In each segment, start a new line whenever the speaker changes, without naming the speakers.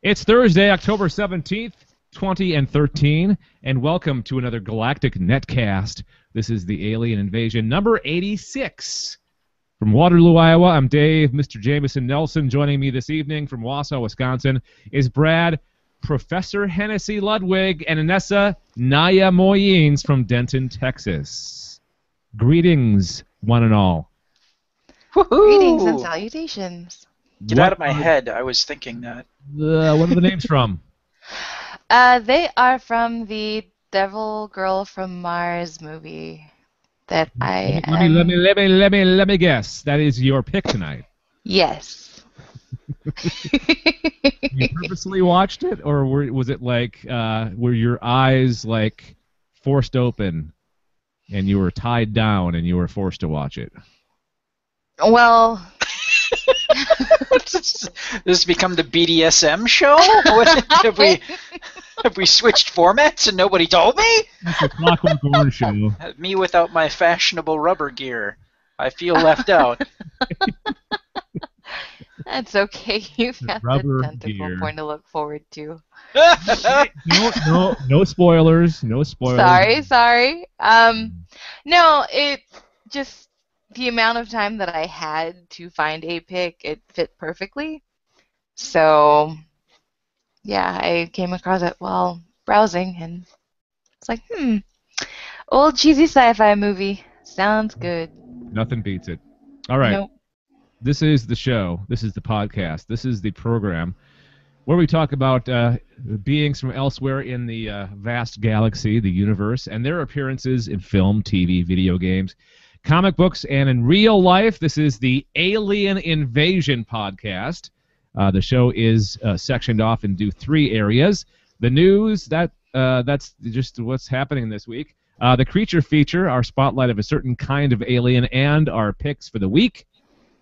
It's Thursday, October 17th, 20 and 13, and welcome to another Galactic Netcast. This is the Alien Invasion number 86. From Waterloo, Iowa, I'm Dave. Mr. Jameson Nelson joining me this evening from Wausau, Wisconsin is Brad, Professor Hennessy Ludwig, and Anessa Naya Mullins from Denton, Texas. Greetings, one and all.
Greetings and salutations.
Get
What
out of my
are
head. I was thinking that.
the- what are the names from?
Uh, they are from the Devil Girl from Mars movie that I
let, me,
am-
let me let me let me let me guess. That is your pick tonight.
Yes.
you purposely watched it, or were, was it like uh, were your eyes like forced open, and you were tied down, and you were forced to watch it?
well,
this has become the BDSM show? What, have we have we switched formats and nobody told me?
It's a Clockwork Orange show.
Me without my fashionable rubber gear. I feel left out.
that's okay. You've got
rubber
the tentacle
gear.
porn to look forward to.
No, no, no spoilers. No spoilers.
Sorry, sorry. Um, no, it just the amount of time that I had to find a pick, it fit perfectly. So, yeah, I came across it while browsing, and it's like, hmm, old cheesy sci-fi movie sounds good.
Nothing beats it. All right.
Nope.
This is the show. This is the podcast. This is the program where we talk about uh, beings from elsewhere in the uh, vast galaxy, the universe, and their appearances in film, TV, video games, comic books, and in real life. This is the Alien Invasion podcast. Uh, the show is uh, sectioned off into three areas: the news, that uh, that's just what's happening this week. Uh, the creature feature, our spotlight of a certain kind of alien, and our picks for the week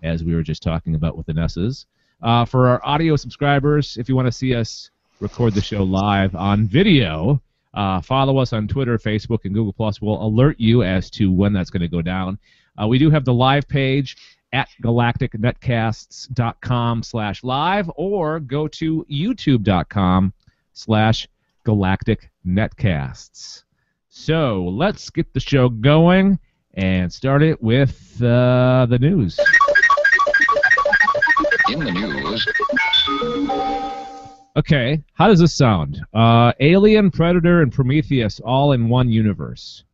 as we were just talking about with the Nesses. Uh, for our audio subscribers, if you want to see us record the show live on video, uh, follow us on Twitter, Facebook, and Google Plus. We'll alert you as to when that's going to go down. Uh, we do have the live page at galacticnetcasts.com slash live or go to youtube.com slash galacticnetcasts. So let's get the show going and start it with uh, the news.
In the news,
Okay, how does this sound? Uh, Alien, Predator, and Prometheus all in one universe.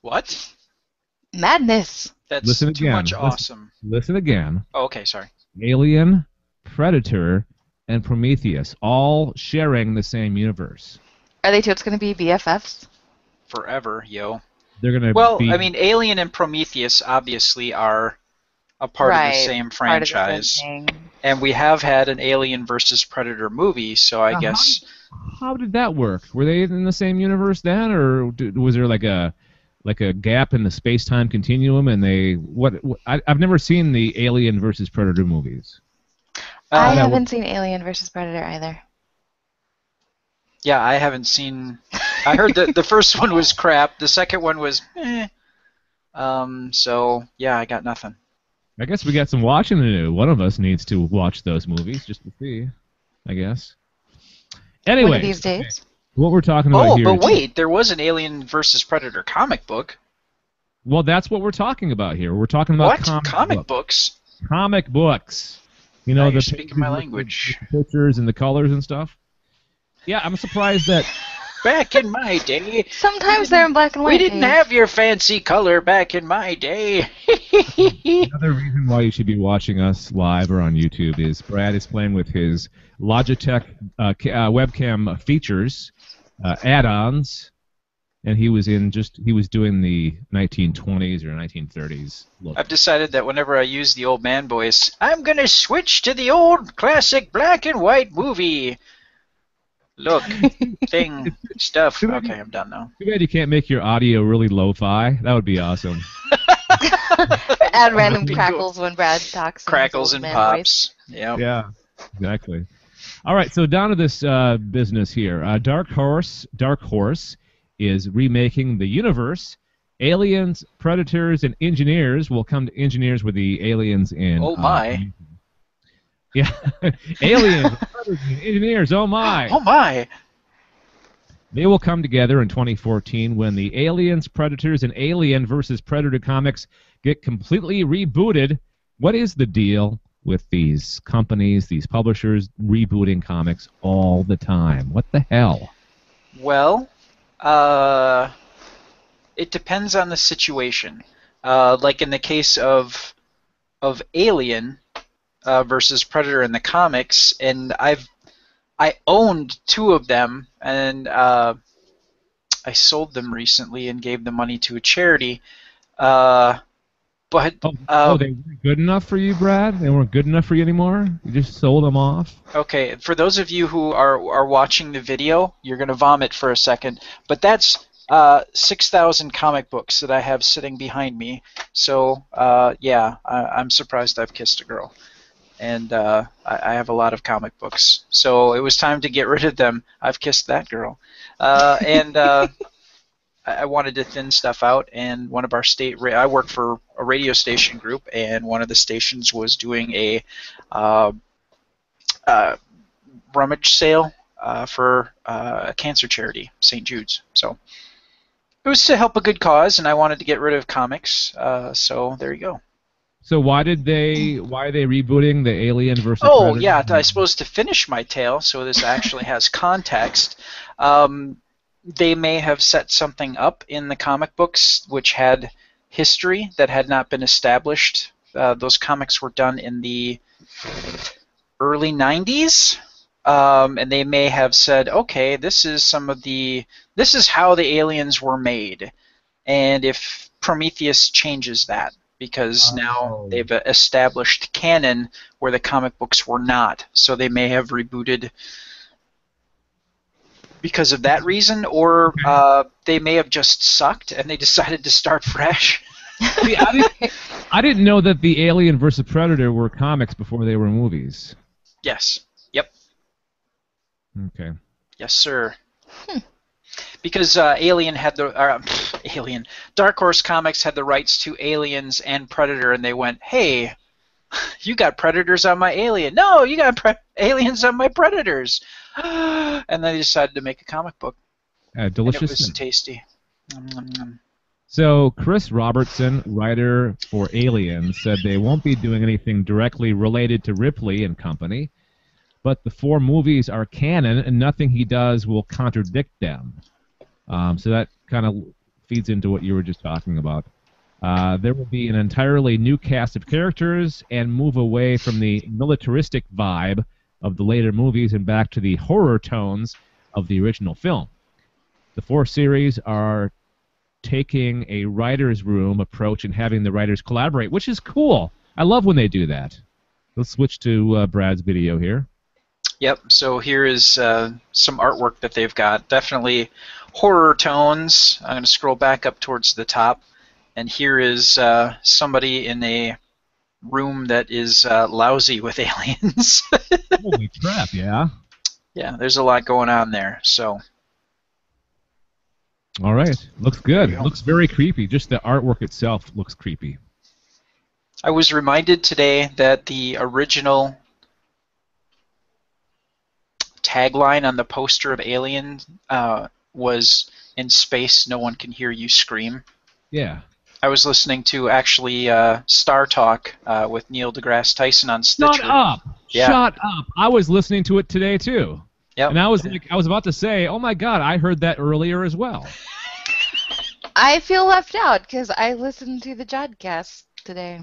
what?
Madness.
That's
Listen
too
again.
much
Listen.
awesome.
Listen again.
Oh, okay, sorry.
Alien, Predator, and Prometheus all sharing the same universe.
Are they just going to be BFFs?
Forever, yo.
They're gonna
Well,
be.
I mean, Alien and Prometheus obviously are a part
right.
of the same
part of the same
franchise. And we have had an Alien versus Predator movie, so I
Uh-huh.
guess
how did that work? Were they in the same universe then, or did, was there like a like a gap in the space time continuum? And they what? what I, I've never seen the Alien versus Predator movies.
I
Uh,
that
haven't seen Alien versus Predator either.
Yeah, I haven't seen. I heard that the first one was crap. The second one was eh. Um. So yeah, I got nothing.
I guess we got some watching to do. One of us needs to watch those movies just to see. I guess. Anyway,
One of these days.
what we're talking about
Oh,
here.
but
is-
wait, there was an Alien versus Predator comic book.
Well, that's what we're talking about here. We're talking about
What
comic, book-
books?
comic books. You know
Now
the
you're speaking my
pages with the-
language.
the pictures and the colors and stuff. Yeah, I'm surprised that
Back in my day,
Sometimes they're in black and white.
we didn't have your fancy color back in my day.
Another reason why you should be watching us live or on YouTube is Brad is playing with his Logitech uh, ca- uh, webcam features, uh, add-ons, and he was in just he was doing the 1920s or 1930s look.
I've decided that whenever I use the old man voice, I'm gonna switch to the old classic black and white movie. Look, thing, stuff. Okay, I'm done now.
Too bad you can't make your audio really lo-fi. That would be awesome.
Add random
Be cool.
crackles when Brad talks.
Crackles and pops. Yeah.
Yeah, exactly. All right, so down to this uh, business here. Uh, Dark Horse, Dark Horse, is remaking the universe. Aliens, Predators, and Engineers will come to Engineers with the aliens in.
Oh,
uh,
my.
Yeah, aliens, engineers. Oh my!
Oh my!
They will come together in 2014 when the Aliens, Predators, and Alien versus Predator comics get completely rebooted. What is the deal with these companies, these publishers rebooting comics all the time? What the hell?
Well, uh, it depends on the situation. Uh, like in the case of of Alien uh, versus Predator in the comics, and I've I owned two of them, and uh, I sold them recently and gave the money to a charity. Uh, but
Oh, oh, they weren't good enough for you, Brad? They weren't good enough for you anymore? You just sold them off?
Okay, for those of you who are are watching the video, you're gonna vomit for a second, but that's uh, six thousand comic books that I have sitting behind me. So uh, yeah, I, I'm surprised I've kissed a girl, and uh, I, I have a lot of comic books. So it was time to get rid of them. I've kissed that girl, uh, and uh, I wanted to thin stuff out. And one of our state, ra- I work for a radio station group, and one of the stations was doing a uh, uh, rummage sale uh, for uh, a cancer charity, St. Jude's. So it was to help a good cause, and I wanted to get rid of comics. So there you go.
So why did they why are they rebooting the Alien versus
Oh
Predator?
yeah, I suppose to finish my tale, so this actually has context. Um, they may have set something up in the comic books which had history that had not been established. Uh, those comics were done in the early 90s, um, and they may have said, "Okay, this is some of the this is how the aliens were made," and if Prometheus changes that because now
Oh.
they've uh, established canon where the comic books were not, so they may have rebooted because of that reason, or uh, they may have just sucked and they decided to start fresh.
See, I, didn't, I didn't know that the Alien versus Predator were comics before they were movies.
Yes. Yep.
Okay.
Yes, sir. Because uh, Alien had the uh, Alien Dark Horse Comics had the rights to Aliens and Predator, and they went, "Hey, you got Predators on my Alien? No, you got pre- Aliens on my Predators." and they decided to make a comic book,
Uh,
and it
delicious.
was tasty.
So Chris Roberson, writer for Alien, said they won't be doing anything directly related to Ripley and company, but the four movies are canon, and nothing he does will contradict them. Um, so that kind of feeds into what you were just talking about. Uh, there will be an entirely new cast of characters and move away from the militaristic vibe of the later movies and back to the horror tones of the original film. The four series are taking a writer's room approach and having the writers collaborate, which is cool. I love when they do that. Let's switch to uh, Brad's video here.
Yep. So here is uh, some artwork that they've got. Definitely horror tones. I'm going to scroll back up towards the top, and here is uh, somebody in a room that is uh, lousy with aliens.
Holy crap, yeah.
yeah, there's a lot going on there. So
All right. Looks good.
There go.
Looks very creepy. Just the artwork itself looks creepy.
I was reminded today that the original tagline on the poster of Alien uh, was "In space, no one can hear you scream."
Yeah.
I was listening to actually uh, Star Talk uh, with Neil deGrasse Tyson on Stitcher.
Shut
Stitcher.
up.
Yeah.
Shut up. I was listening to it today too.
Yep.
And I was like I was about to say, "Oh my god, I heard that earlier as well."
I feel left out because I listened to the Jodcast today.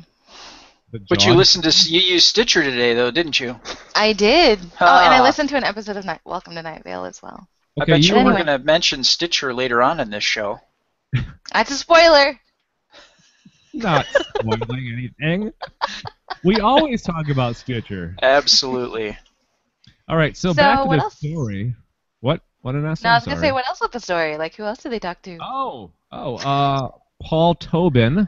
But,
But you listened to you used Stitcher today though, didn't you?
I did. Oh, and I
Ah.
listened to an episode of Night Welcome to Night Vale as well.
I bet you
you
were
Anyway.
going to mention Stitcher later on in this show.
That's a spoiler.
not spoiling anything. We always talk about Stitcher.
Absolutely.
All right, so,
So,
back to
what
the
else?
story. What? What did I say?
No, I was gonna say what else with the story? Like who else did they talk to?
Oh, oh, uh, Paul Tobin,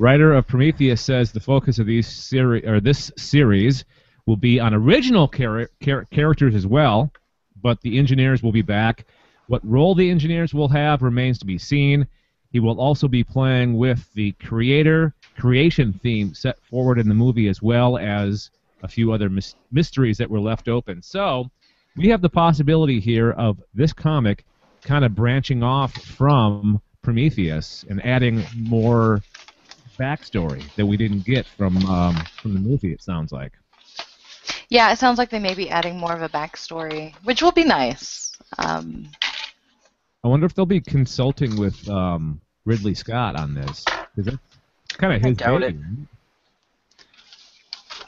writer of Prometheus, says the focus of these seri- or this series will be on original char- char- characters as well, but the engineers will be back. What role the engineers will have remains to be seen. He will also be playing with the creator creation theme set forward in the movie, as well as a few other mys- mysteries that were left open. So we have the possibility here of this comic kind of branching off from Prometheus and adding more backstory that we didn't get from um, from the movie. It sounds like.
Yeah, it sounds like they may be adding more of a backstory, which will be nice. Um,
I wonder if they'll be consulting with um, Ridley Scott on this. Is it kind of
I
his
doubt
baby?
it.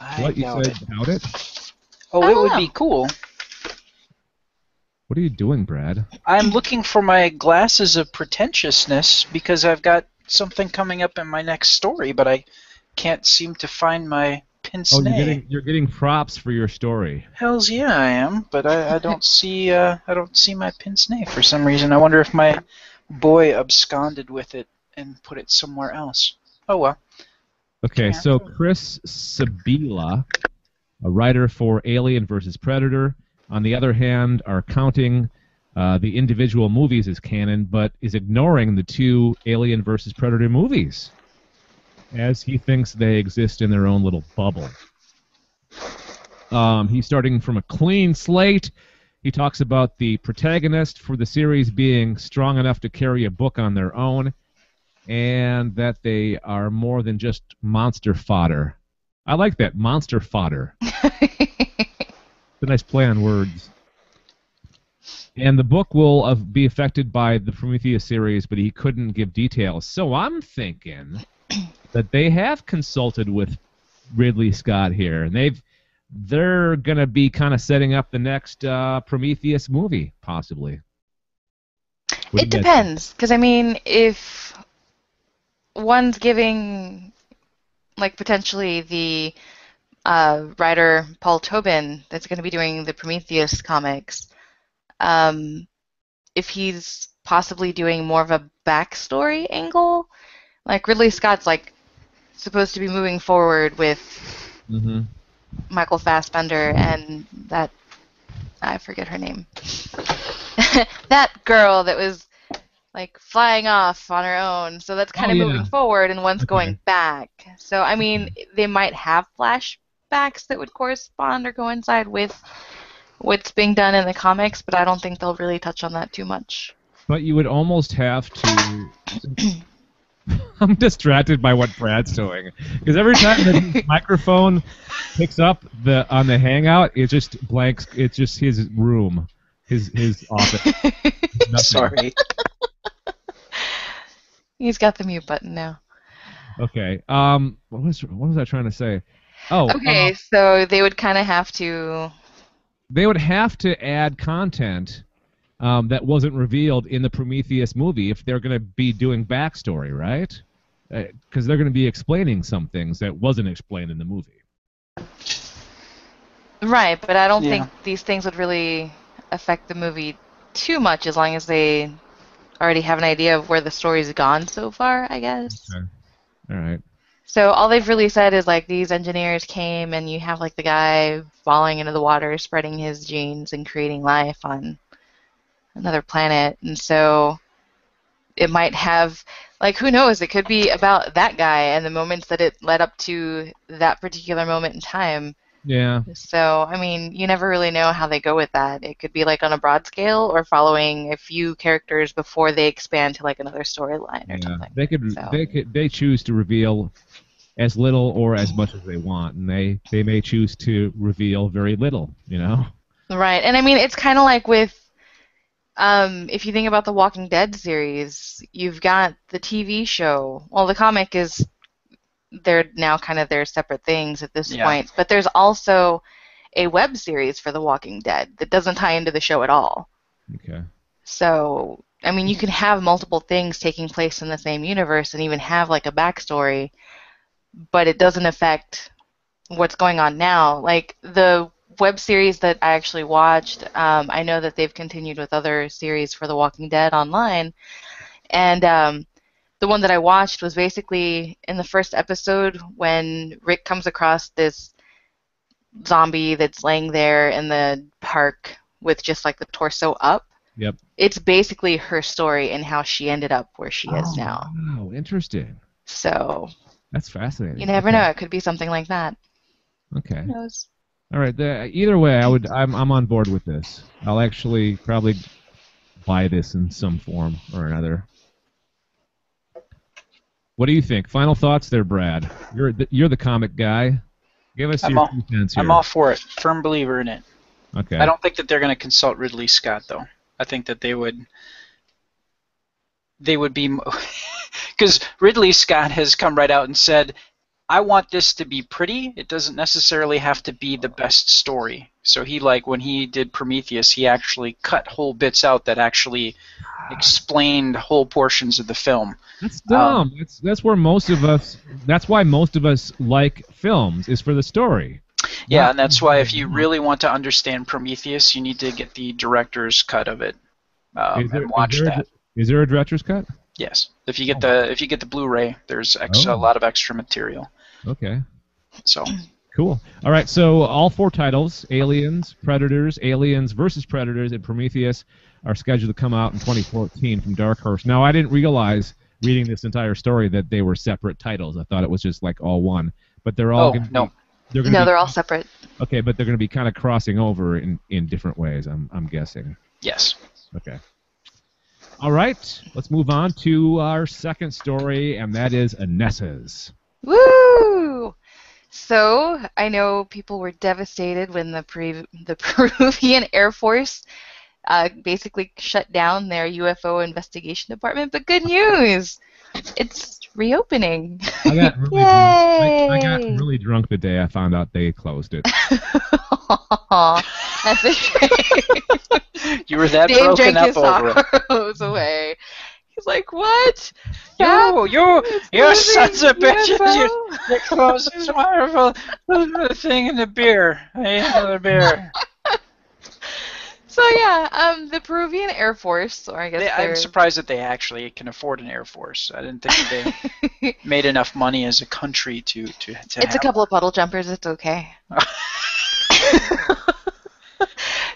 right?
I
What you said
it.
about it?
Oh, it would
know.
be cool.
What are you doing, Brad?
I'm looking for my glasses of pretentiousness because I've got something coming up in my next story, but I can't seem to find my pince
Oh, you're getting you're getting props for your story.
Hell's yeah, I am, but I, I don't see uh, I don't see my pince nez for some reason. I wonder if my boy absconded with it and put it somewhere else. Oh well.
Okay,
Yeah.
so Chris Sebela, a writer for Alien versus Predator, on the other hand, are counting uh, the individual movies as canon, but is ignoring the two Alien versus Predator movies, as he thinks they exist in their own little bubble. Um, he's starting from a clean slate. He talks about the protagonist for the series being strong enough to carry a book on their own and that they are more than just monster fodder. I like that monster fodder. It's a nice play on words. And the book will uh, be affected by the Prometheus series, but he couldn't give details. So I'm thinking that they have consulted with Ridley Scott here, and they've they're gonna be kind of setting up the next uh, Prometheus movie, possibly.
It
do you guys think?
depends, because I mean, if one's giving, like potentially the uh, writer Paul Tobin that's going to be doing the Prometheus comics, um, if he's possibly doing more of a backstory angle, like Ridley Scott's like supposed to be moving forward with
Mhm.
Michael Fassbender and that I forget her name. that girl that was like flying off on her own. So that's kind
Oh,
of
yeah.
moving forward and one's
Okay.
going back. So I mean, they might have flashbacks that would correspond or coincide with what's being done in the comics, but I don't think they'll really touch on that too much.
But you would almost have to. I'm distracted by what Brad's doing because every time the microphone picks up the on the Hangout, it just blanks. It's just his room, his his office.
Sorry.
He's got the mute button now.
Okay. Um. What was what was I trying to say? Oh.
Okay,
uh,
so they would kind of have to
they would have to add content um, that wasn't revealed in the Prometheus movie if they're going to be doing backstory, right? Because they're going to be explaining some things that wasn't explained in the movie.
Right, but I don't
Yeah.
think these things would really affect the movie too much as long as they already have an idea of where the story's gone so far, I guess.
Okay. All right.
So all they've really said is like these engineers came and you have like the guy falling into the water, spreading his genes and creating life on another planet. And so it might have like who knows, it could be about that guy and the moments that it led up to that particular moment in time.
Yeah.
So, I mean, you never really know how they go with that. It could be like on a broad scale or following a few characters before they expand to like another storyline or
Yeah.
something.
They could.
So-
They could. They choose to reveal as little or as much as they want, and they they may choose to reveal very little. You know.
Right. And I mean, it's kind of like with um, if you think about the Walking Dead series, you've got the TV show. Well, the comic is they're now kind of their separate things at this
Yeah.
point, but there's also a web series for The Walking Dead that doesn't tie into the show at all.
Okay.
So, I mean, you can have multiple things taking place in the same universe and even have like a backstory, but it doesn't affect what's going on now. Like the web series that I actually watched, um, I know that they've continued with other series for The Walking Dead online, and um, the one that I watched was basically in the first episode when Rick comes across this zombie that's laying there in the park with just like the torso up
Yep.
it's basically her story and how she ended up where she is
Oh,
now.
Wow. Interesting.
So
That's fascinating.
you never
Okay.
know; it could be something like that.
Okay.
Who knows?
All right. The, either way, I would. I'm I'm on board with this. I'll actually probably buy this in some form or another. What do you think? Final thoughts, there, Brad. You're the, you're the comic guy. Give us
I'm
your
all-
cents here.
I'm all for it. Firm believer in it.
okay.
I don't think that they're going to consult Ridley Scott though. I think that they would they would be because Ridley Scott has come right out and said, "I want this to be pretty. It doesn't necessarily have to be the best story." So he like when he did Prometheus, he actually cut whole bits out that actually explained whole portions of the film.
That's dumb. that's that's where most of us. That's why most of us like films is for the story.
Yeah, and that's why if you really want to understand Prometheus, you need to get the director's cut of it um,
there-
and watch that.
Is there a director's cut?
Yes, if you get oh. the if you get the Blu-ray, there's ex-
Oh.
a lot of extra material.
Okay.
So
Cool. All right. So all four titles: Aliens, Predators, Aliens versus Predators, and Prometheus, are scheduled to come out in 2014 from Dark Horse. Now, I didn't realize reading this entire story that they were separate titles. I thought it was just like all one. But they're all.
Oh,
gonna be-
no.
they're gonna
No,
be-
they're all separate.
Okay, but they're going to be kind of crossing over in in different ways. I'm I'm guessing.
yes,
Okay. All right. Let's move on to our second story, and that is Anessa's.
Woo! So I know people were devastated when the pre- the Peruvian Air Force uh, basically shut down their UFO investigation department. But good news, it's reopening.
I got really drunk. I, I got really drunk the day I found out they closed it.
Aw, That's a shame.
you were that
Dave
broken up over it.
away. He's like, what?
You, you, you sons of bitches! You, closed this wonderful thing in the beer. I another beer.
So yeah, um, the Peruvian Air Force, or I guess
they, I'm surprised that they actually can afford an air force. I didn't think they made enough money as a country to to. to
It's a couple of puddle jumpers. It's okay.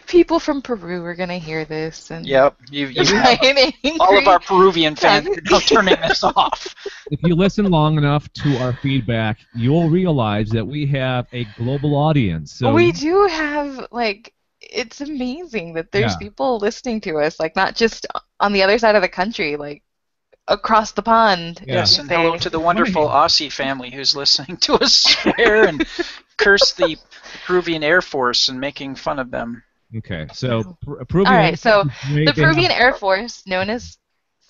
People from Peru are gonna hear this and
Yep, you, you have all of our Peruvian fans are turning this off.
if you listen long enough to our feedback, you'll realize that we have a global audience. So
we do have like it's amazing that there's
Yeah.
people listening to us, like not just on the other side of the country, like across the pond.
Yeah.
Yes, and hello to the wonderful Aussie family who's listening to us swear and curse the Peruvian Air Force and making fun of them.
Okay, so Per- Peruvian.
All right, so. The Peruvian Air Force, known as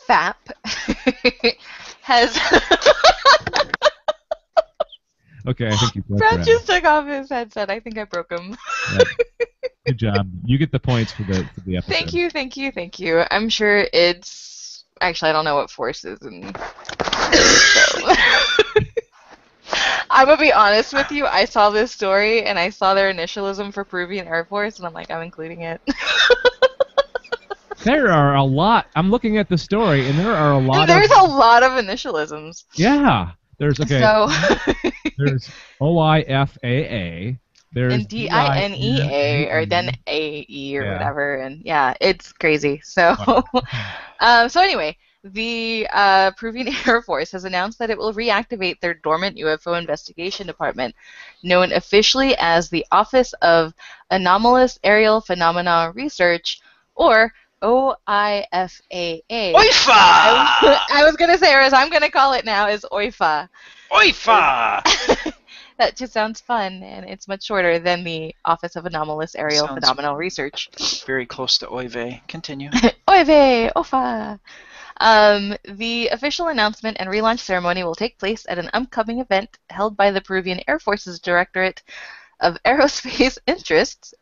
FAP, has
Okay, I think you broke
Brad just took off his headset. I think I broke him.
Yeah. Good job. You get the points for the for the episode.
Thank you, thank you, thank you. I'm sure it's actually I don't know what force is and so. I'm gonna be honest with you. I saw this story and I saw their initialism for Peruvian Air Force, and I'm like, I'm including it.
There are a lot. I'm looking at the story, and there are a lot
there's
of.
a lot of initialisms.
Yeah. There's okay.
So
There's O I F A A. There's
and D I N E A or then A E or
Yeah.
whatever, and yeah, it's crazy. So, um, so anyway, the uh, Peruvian Air Force has announced that it will reactivate their dormant UFO investigation department, known officially as the Office of Anomalous Aerial Phenomena Research, or OIFAA. I,
OIFA!
I was gonna say, or as I'm gonna call it now, is OIFA.
OIFA!
That just sounds fun, and it's much shorter than the Office of Anomalous Aerial
Sounds-
Phenomenal Research.
Very close to Oive. Continue.
Oive, OFA. Um, the official announcement and relaunch ceremony will take place at an upcoming event held by the Peruvian Air Force's Directorate of Aerospace Interests,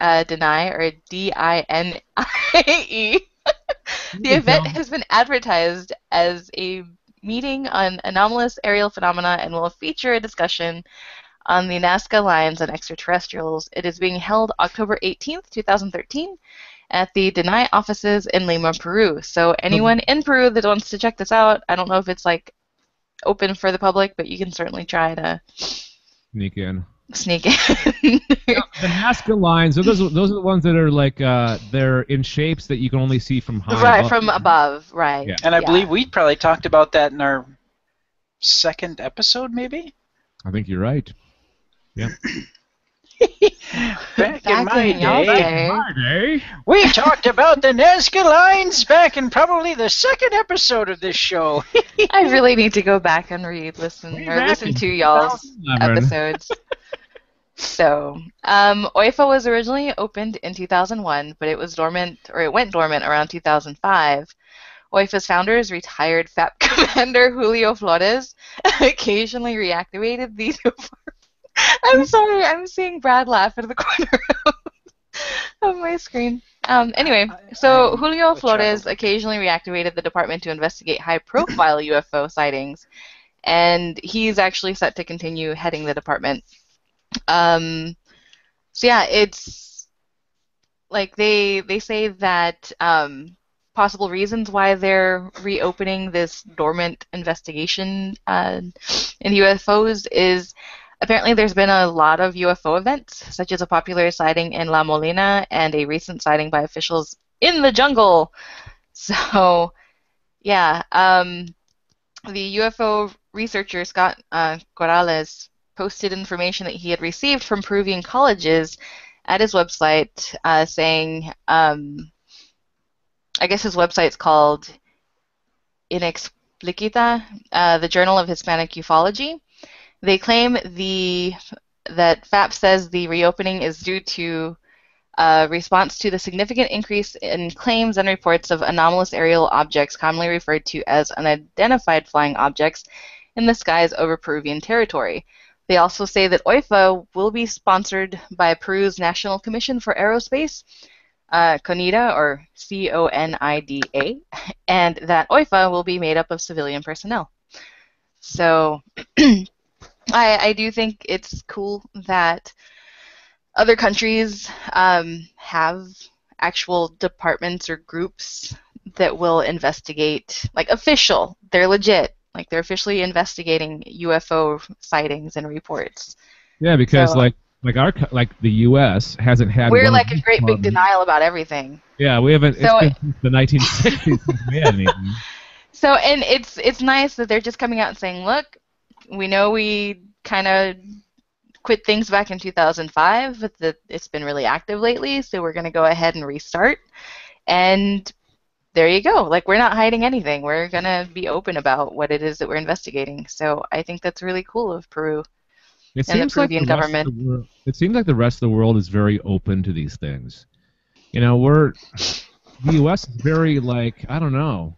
uh, DENI, or D-I-N-I-E. The event has been advertised as a meeting on anomalous aerial phenomena and will feature a discussion on the Nazca lines and extraterrestrials. It is being held October 18th, 2013, at the Deny offices in Lima, Peru. So anyone in Peru that wants to check this out, I don't know if it's like open for the public, but you can certainly try to
Sneak in.
sneak in.
The Nazca lines. So those are, those are the ones that are like uh, they're in shapes that you can only see from high.
right
above.
from above, right?
Yeah.
And I
yeah.
believe we probably talked about that in our second episode, maybe?
I think you're right.
back, in my
in y'all's
day,
day.
we talked about the Nazca lines back in probably the second episode of this show.
I really need to go back and read, listen,
Way
or listen to y'all's episodes. so, um, OIFA was originally opened in 2001, but it was dormant, or it went dormant around 2005. OIFA's founders, retired FAP commander Julio Flores, occasionally reactivated the. I'm sorry, I'm seeing Brad laugh out of the corner of my screen. Um, anyway, so Julio Flores occasionally reactivated the department to investigate high-profile UFO sightings, and he's actually set to continue heading the department. Um, so yeah, it's like they they say that um, possible reasons why they're reopening this dormant investigation uh, in UFOs is apparently there's been a lot of UFO events, such as a popular sighting in La Molina and a recent sighting by officials in the jungle. So, yeah, um, the UFO researcher Scott uh, Corrales posted information that he had received from Peruvian colleges at his website, uh, saying, um, I guess his website's called Inexplicata, uh, the Journal of Hispanic Ufology. They claim the that FAP says the reopening is due to a response to the significant increase in claims and reports of anomalous aerial objects, commonly referred to as unidentified flying objects, in the skies over Peruvian territory. They also say that OIFA will be sponsored by Peru's National Commission for Aerospace, uh, CONIDA, or C O N I D A, and that OIFA will be made up of civilian personnel. So, I, I do think it's cool that other countries um, have actual departments or groups that will investigate, like official, they're legit, like they're officially investigating UFO sightings and reports.
Yeah, because
So-
like like our like the U.S. hasn't had.
We're like a
these
great big denial about everything.
Yeah, we haven't.
So
it's been since the 1960s since we had anything.
So and it's it's nice that they're just coming out and saying, look, we know we kind of quit things back in 2005, but that it's been really active lately, so we're going to go ahead and restart. And there you go. Like we're not hiding anything. We're going to be open about what it is that we're investigating. So I think that's really cool of Peru.
It
And the
seems like
Peruvian
the
government.
the world- it seems like the rest of the world is very open to these things. You know, we're the U.S. is very like I don't know.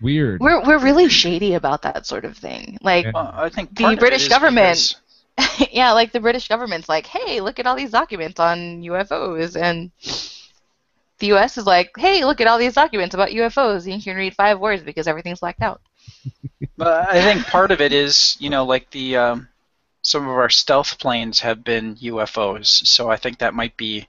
It's weird.
We're we're really shady about that sort of thing. Like
Well, I think
The
part of it
British government-
because-
yeah, like the British government's like, hey, look at all these documents on UFOs, and the U.S. is like, hey, look at all these documents about UFOs, and you can read five words because everything's blacked out.
But I think part of it is, you know, like the um, some of our stealth planes have been UFOs, so I think that might be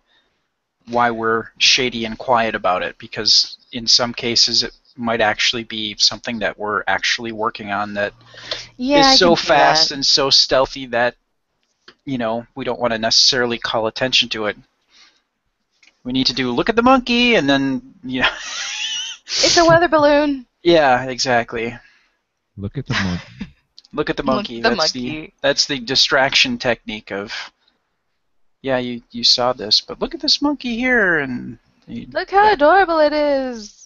why we're shady and quiet about it. Because in some cases, it might actually be something that we're actually working on that is
Yeah, I
so fast
that.
and so stealthy that you know we don't want to necessarily call attention to it. We need to do look at the monkey, and then you know,
It's a weather balloon.
yeah, exactly.
Look at the monkey.
Look at the
Look
monkey.
the
that's the that's the distraction technique of. Yeah, you you saw this, but look at this monkey here, and he-
Look how adorable it is.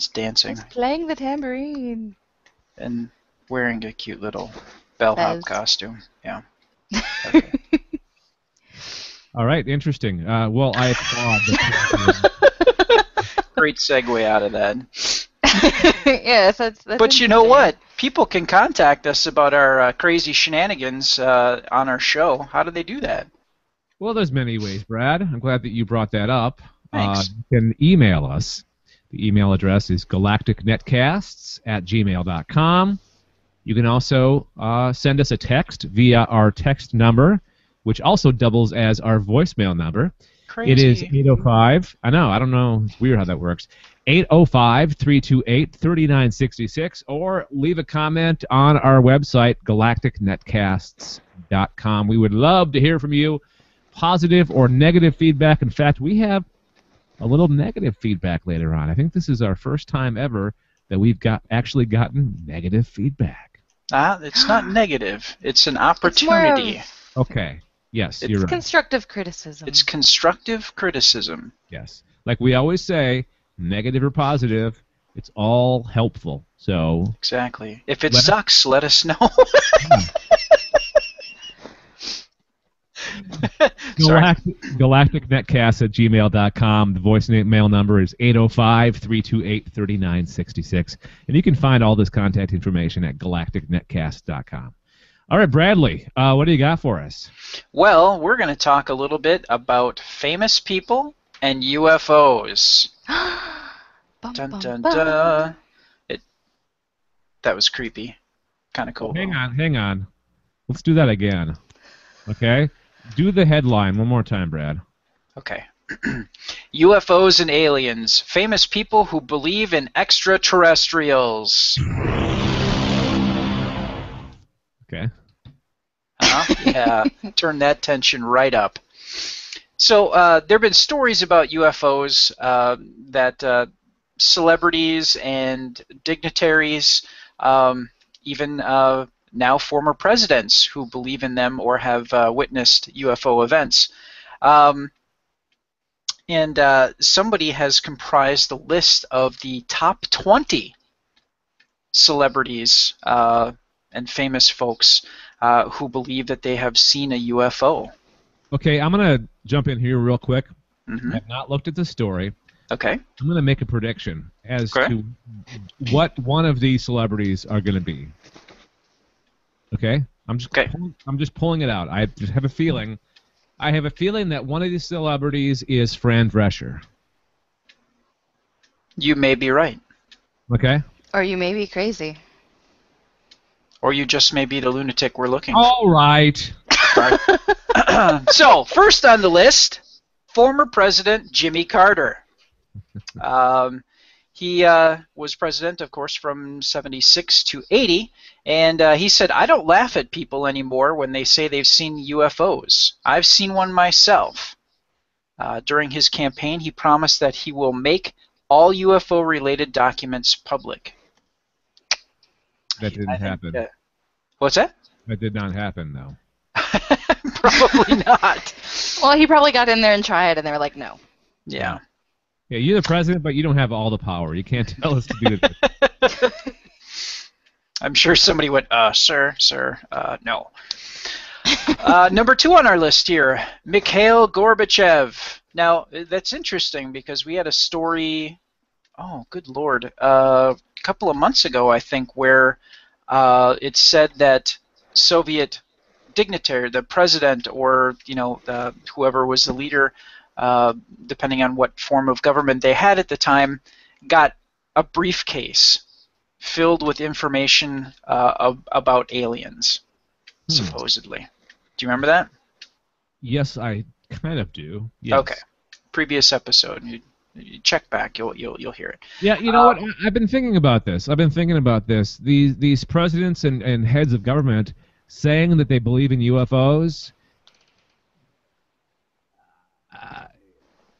It's dancing
It's playing the tambourine.
and wearing a cute little bellhop
Bez.
costume. Yeah. Okay.
All right, interesting. Uh, well, I applaud. The
Great segue out of that.
yes, that's, that's
But you know what? People can contact us about our uh, crazy shenanigans uh, on our show. How do they do that?
well, there's many ways, Brad. I'm glad that you brought that up. Uh,
Thanks.
you can email us. The email address is galacticnetcasts at gmail.com. You can also uh, send us a text via our text number, which also doubles as our voicemail number.
Crazy.
It is 805. I know, I don't know. It's weird how that works. 805 328 3966, or leave a comment on our website, galacticnetcasts.com. We would love to hear from you, positive or negative feedback. In fact, we have a little negative feedback later on. I think this is our first time ever that we've got actually gotten negative feedback.
Ah, it's not negative. It's an
It's of-
opportunity.
Okay. Yes,
It's
you're right.
Constructive criticism.
It's constructive criticism.
yes. Like we always say, negative or positive, it's all helpful. So
Exactly. If it
Let-
sucks, let us know. Sorry.
Galactic, galacticnetcast at gmail.com. The voicemail number is 805 328 3966. And you can find all this contact information at galacticnetcast.com. All right, Bradley, uh, what do you got for us?
Well, we're going to talk a little bit about famous people and UFOs.
Bum,
Dun
bum,
dun
bum.
dun. It that was creepy. Kind of cool.
Hang on, hang on. Let's do that again. Okay? Do the headline one more time, Brad.
Okay. UFOs and aliens. Famous people who believe in extraterrestrials.
Okay.
Huh? yeah, turn that tension right up. So uh, there have been stories about UFOs uh, that uh, celebrities and dignitaries, um, even uh, now former presidents who believe in them or have uh, witnessed UFO events. Um, and uh, somebody has comprised the list of the top 20 celebrities uh, and famous folks uh, who believe that they have seen a UFO.
Okay, I'm going to jump in here real quick.
hmm
I've not looked at the story.
Okay.
I'm going to make a prediction as
Okay.
to what one of these celebrities are going to be. Okay, I'm just
Okay.
pulling, I'm just pulling it out. I just have a feeling. I have a feeling that one of these celebrities is Fran Drescher.
You may be right.
Okay.
Or you may be crazy.
Or you just may be the lunatic we're looking for.
All right.
so, first on the list, former President Jimmy Carter. Um, he uh, was president, of course, from 76 to 80, and uh, he said, I don't laugh at people anymore when they say they've seen UFOs. I've seen one myself. Uh, during his campaign, he promised that he will make all UFO related documents public.
That didn't
I think,
happen.
uh, what's that?
That did not happen though.
Probably not.
Well, he probably got in there and tried, and they were like, no.
Yeah.
Yeah, you're the president, but you don't have all the power. You can't tell us to do this.
I'm sure somebody went, uh, sir, sir, uh, no. uh, number two on our list here, Mikhail Gorbachev. Now, that's interesting because we had a story, oh, good lord, uh, a couple of months ago, I think, where uh, it said that Soviet dignitary, the president, or you know, the, whoever was the leader, uh, depending on what form of government they had at the time, got a briefcase filled with information uh, ab- about aliens,
Hmm.
supposedly. Do you remember that?
Yes, I kind of do. Yes.
Okay. Previous episode. You, you check back. You'll you'll you'll hear it.
Yeah, you know what?
Um,
I- I've been thinking about this. I've been thinking about this. These these presidents and, and heads of government saying that they believe in UFOs. Uh,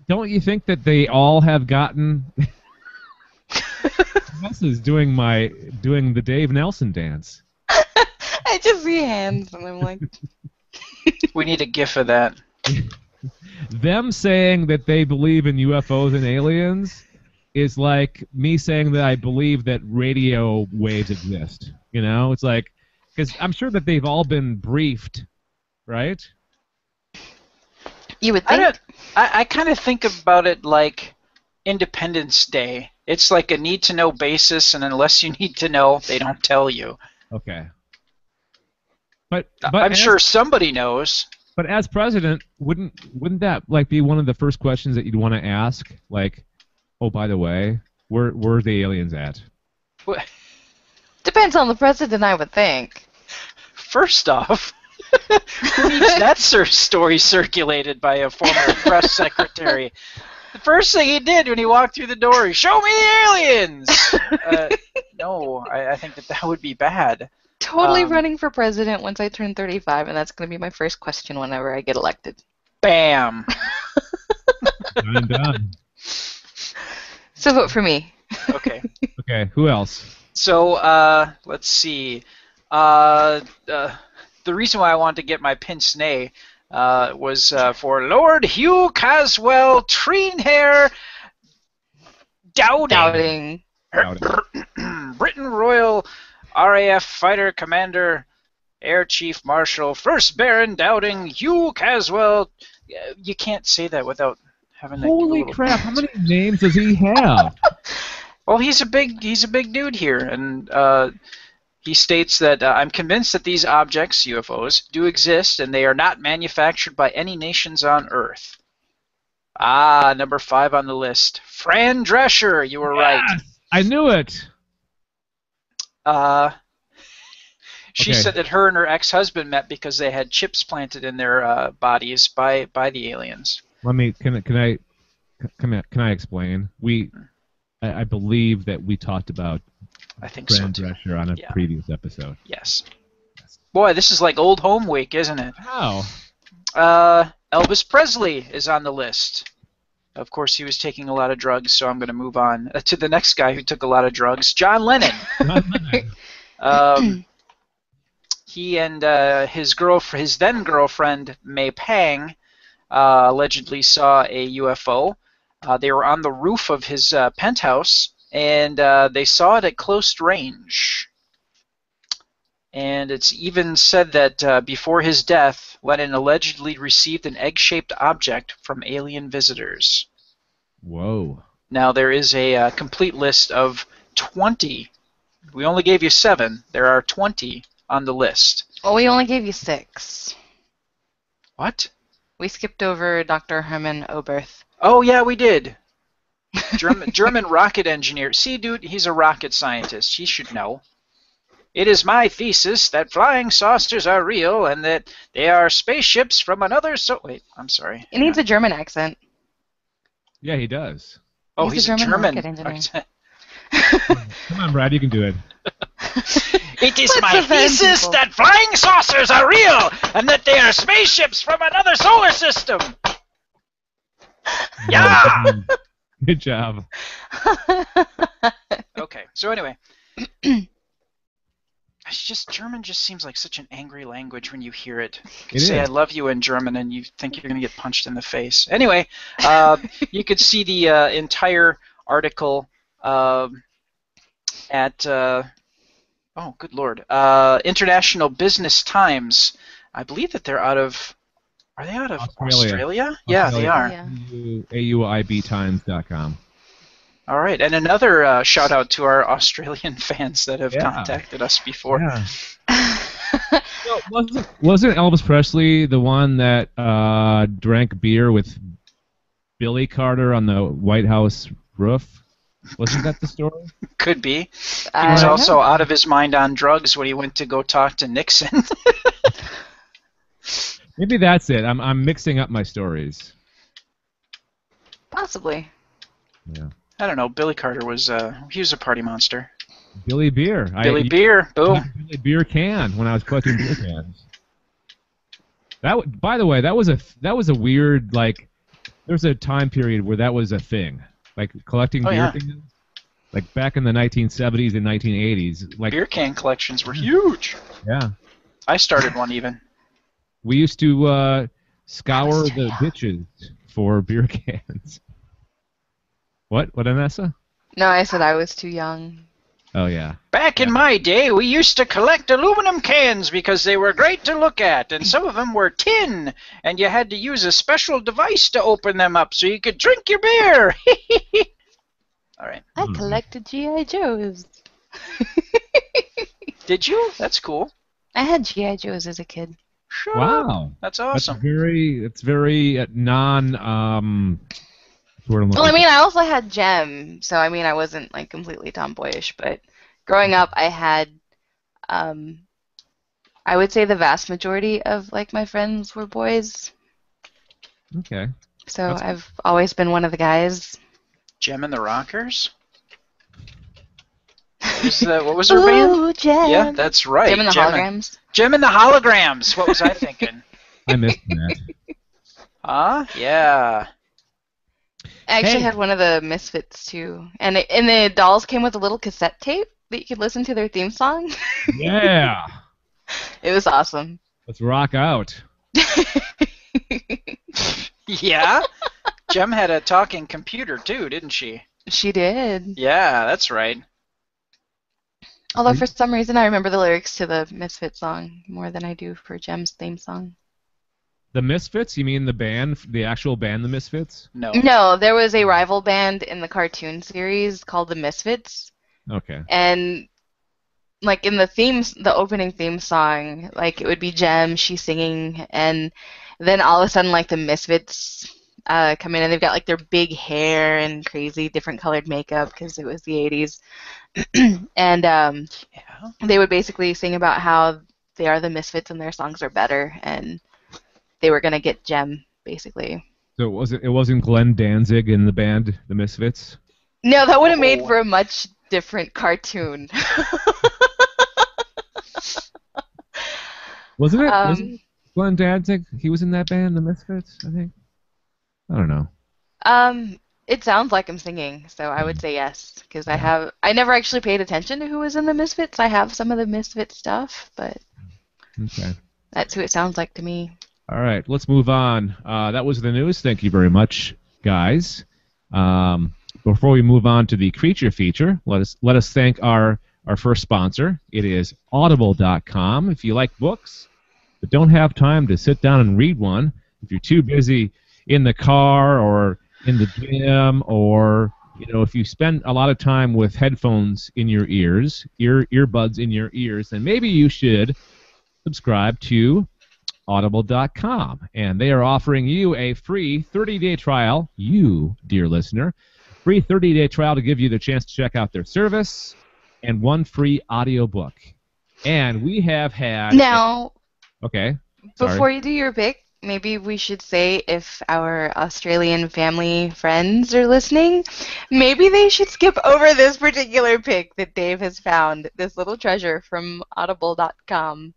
don't you think that they all have gotten? This is doing my doing the Dave Nelson dance.
I just see hands, and I'm like,
We need a gif of that.
Them saying that they believe in UFOs and aliens is like me saying that I believe that radio waves exist. You know, it's like because I'm sure that they've all been briefed, right?
you would think.
don't. I, I kind of think about it like Independence Day. It's like a need to know basis, and unless you need to know, they don't tell you.
Okay. But, but
I'm
as,
sure somebody knows.
But as president, wouldn't wouldn't that like be one of the first questions that you'd want to ask? Like, oh, by the way, where where are the aliens at?
Wh-
Depends on the president, I would think.
First off, who needs that sort of story circulated by a former press secretary? The first thing he did when he walked through the door is show me the aliens. Uh, no, I, I think that that would be bad.
Totally
Um,
running for president once I turn 35, and that's going to be my first question whenever I get elected.
Bam.
I'm done.
So vote for me.
Okay.
Okay, who else?
So uh, let's see. Uh, uh, the reason why I wanted to get my pince nez, uh, was uh, for Lord Hugh Caswell Tremenheere Dowding.
Doubting.
Britain Royal RAF Fighter Commander, Air Chief Marshal, First Baron Dowding, Hugh Caswell. You can't say that without having that
Holy
little-
crap! How many names does he have?
Well, he's a big he's a big dude here, and uh, he states that uh, I'm convinced that these objects, UFOs, do exist, and they are not manufactured by any nations on Earth. Ah, number five on the list, Fran Drescher. You were right.
I knew it.
Uh, she
Okay.
said that her and her ex-husband met because they had chips planted in their uh, bodies by by the aliens.
Let me. Can I? Can I? Can I, can I explain? We. I, I believe that we talked about
I think so.
Drescher on a
Yeah.
previous episode.
Yes. Boy, this is like old home week, isn't it?
How?
Uh, Elvis Presley is on the list. Of course, he was taking a lot of drugs, so I'm going to move on uh, to the next guy who took a lot of drugs, John Lennon. Um, he and uh, his girl, his then girlfriend May Pang, uh, allegedly saw a UFO. Uh, they were on the roof of his uh, penthouse, and uh, they saw it at close range. And it's even said that uh, before his death, Lennon allegedly received an egg-shaped object from alien visitors.
Whoa.
Now there is a uh, complete list of 20. We only gave you seven. There are 20 on the list.
Well, we only gave you six.
What?
We skipped over Dr. Hermann Oberth.
Oh yeah, we did. German German rocket engineer. See, dude, he's a rocket scientist. He should know. It is my thesis that flying saucers are real and that they are spaceships from another so. Wait, I'm sorry.
It needs a German accent.
Yeah, he does.
Oh,
he's
he's,
a
a
German
German.
rocket engineer.
Come on, Brad, you can do it.
It is
Let's
my
offend
thesis
people.
that flying saucers are real and that they are spaceships from another solar system. Yeah.
Good job.
Okay. So anyway, it's just German. Just seems like such an angry language when you hear it. You
It
say
is.
"I love you" in German, and you think you're going to get punched in the face. Anyway, uh, you could see the uh, entire article um, at uh, oh, good lord, uh, International Business Times. I believe that they're out of. Are they out of
Australia. Australia?
Yeah, they are.
Yeah.
AUIBtimes.com.
All right, and another uh, shout out to our Australian fans that have
Yeah.
contacted us before.
Yeah. Well, wasn't, wasn't Elvis Presley the one that uh, drank beer with Billy Carter on the White House roof? Wasn't that the story?
Could be. He
I
was
don't
also
know.
out of his mind on drugs when he went to go talk to Nixon.
Maybe that's it. I'm I'm mixing up my stories.
Possibly.
Yeah.
I don't know. Billy Carter was uh, he was a party monster.
Billy Beer.
Billy
I,
Beer,
I
boom.
Billy Beer can when I was collecting beer cans. That by the way, that was a that was a weird like. There was a time period where that was a thing, like collecting
Oh,
beer
yeah.
cans. Like back in the 1970s and 1980s, like
Beer can collections were huge.
yeah,
I started one even.
We used to uh, scour the ditches for beer cans. What? What, Anessa?
No, I said I was too young.
Oh yeah.
Back in my day, we used to collect aluminum cans because they were great to look at, and some of them were tin, and you had to use a special device to open them up so you could drink your beer. All right.
I
Hmm.
collected GI Joes.
Did you? That's cool.
I had GI Joes as a kid.
Shut.
Wow.
That's
That's
awesome.
very. It's very uh, non. Um, what's the word I'm
Well, I mean, I also had Jem, so I mean, I wasn't like completely tomboyish, but growing up, I had, um, I would say the vast majority of like my friends were boys.
Okay.
so
That's-
I've always been one of the guys.
Jem and the Rockers? What was, that, what was her band?
Jem.
Yeah, that's right.
Jem and the
Jem
holograms.
Jem and the Holograms. What was I thinking?
I missed that.
Huh? Yeah.
I actually
Hey.
had one of the Misfits too, and it, and the dolls came with a little cassette tape that you could listen to their theme song.
Yeah.
it was awesome.
Let's rock out.
Yeah. Jem had a talking computer too, didn't she?
she did.
Yeah, that's right.
Although for some reason I remember the lyrics to the Misfit song more than I do for Jem's theme song.
The Misfits? You mean the band, the actual band, the Misfits?
No.
No, there was a rival band in the cartoon series called the Misfits,
Okay.
and like in the themes, the opening theme song, like it would be Jem, she's singing, and then all of a sudden, like the Misfits uh, come in and they've got like their big hair and crazy different colored makeup because it was the 80s, and um,
Yeah.
they would basically sing about how they are the Misfits and their songs are better, and they were gonna get Jem basically.
So it wasn't it wasn't Glenn Danzig in the band, the Misfits?
No, that would have made
Oh.
for a much different cartoon.
Wasn't it?
Um,
Wasn't it Glenn Danzig? He was in that band, the Misfits, I think. I don't know.
um, it sounds like I'm singing, so I would say yes because I have. I never actually paid attention to who was in the Misfits. I have some of the Misfit stuff, but
Okay.
that's who it sounds like to me.
All right, let's move on. Uh, that was the news. Thank you very much, guys. Um, before we move on to the creature feature, let us let us thank our our first sponsor. It is Audible.com. If you like books but don't have time to sit down and read one, if you're too busy in the car or in the gym, or you know, if you spend a lot of time with headphones in your ears, ear earbuds in your ears, then maybe you should subscribe to audible.com and they are offering you a free 30-day trial you dear listener free 30-day trial to give you the chance to check out their service and one free audiobook and we have had
Now,
okay sorry.
before you do your pick, maybe we should say if our Australian family friends are listening, maybe they should skip over this particular pick that Dave has found, this little treasure from audible.com.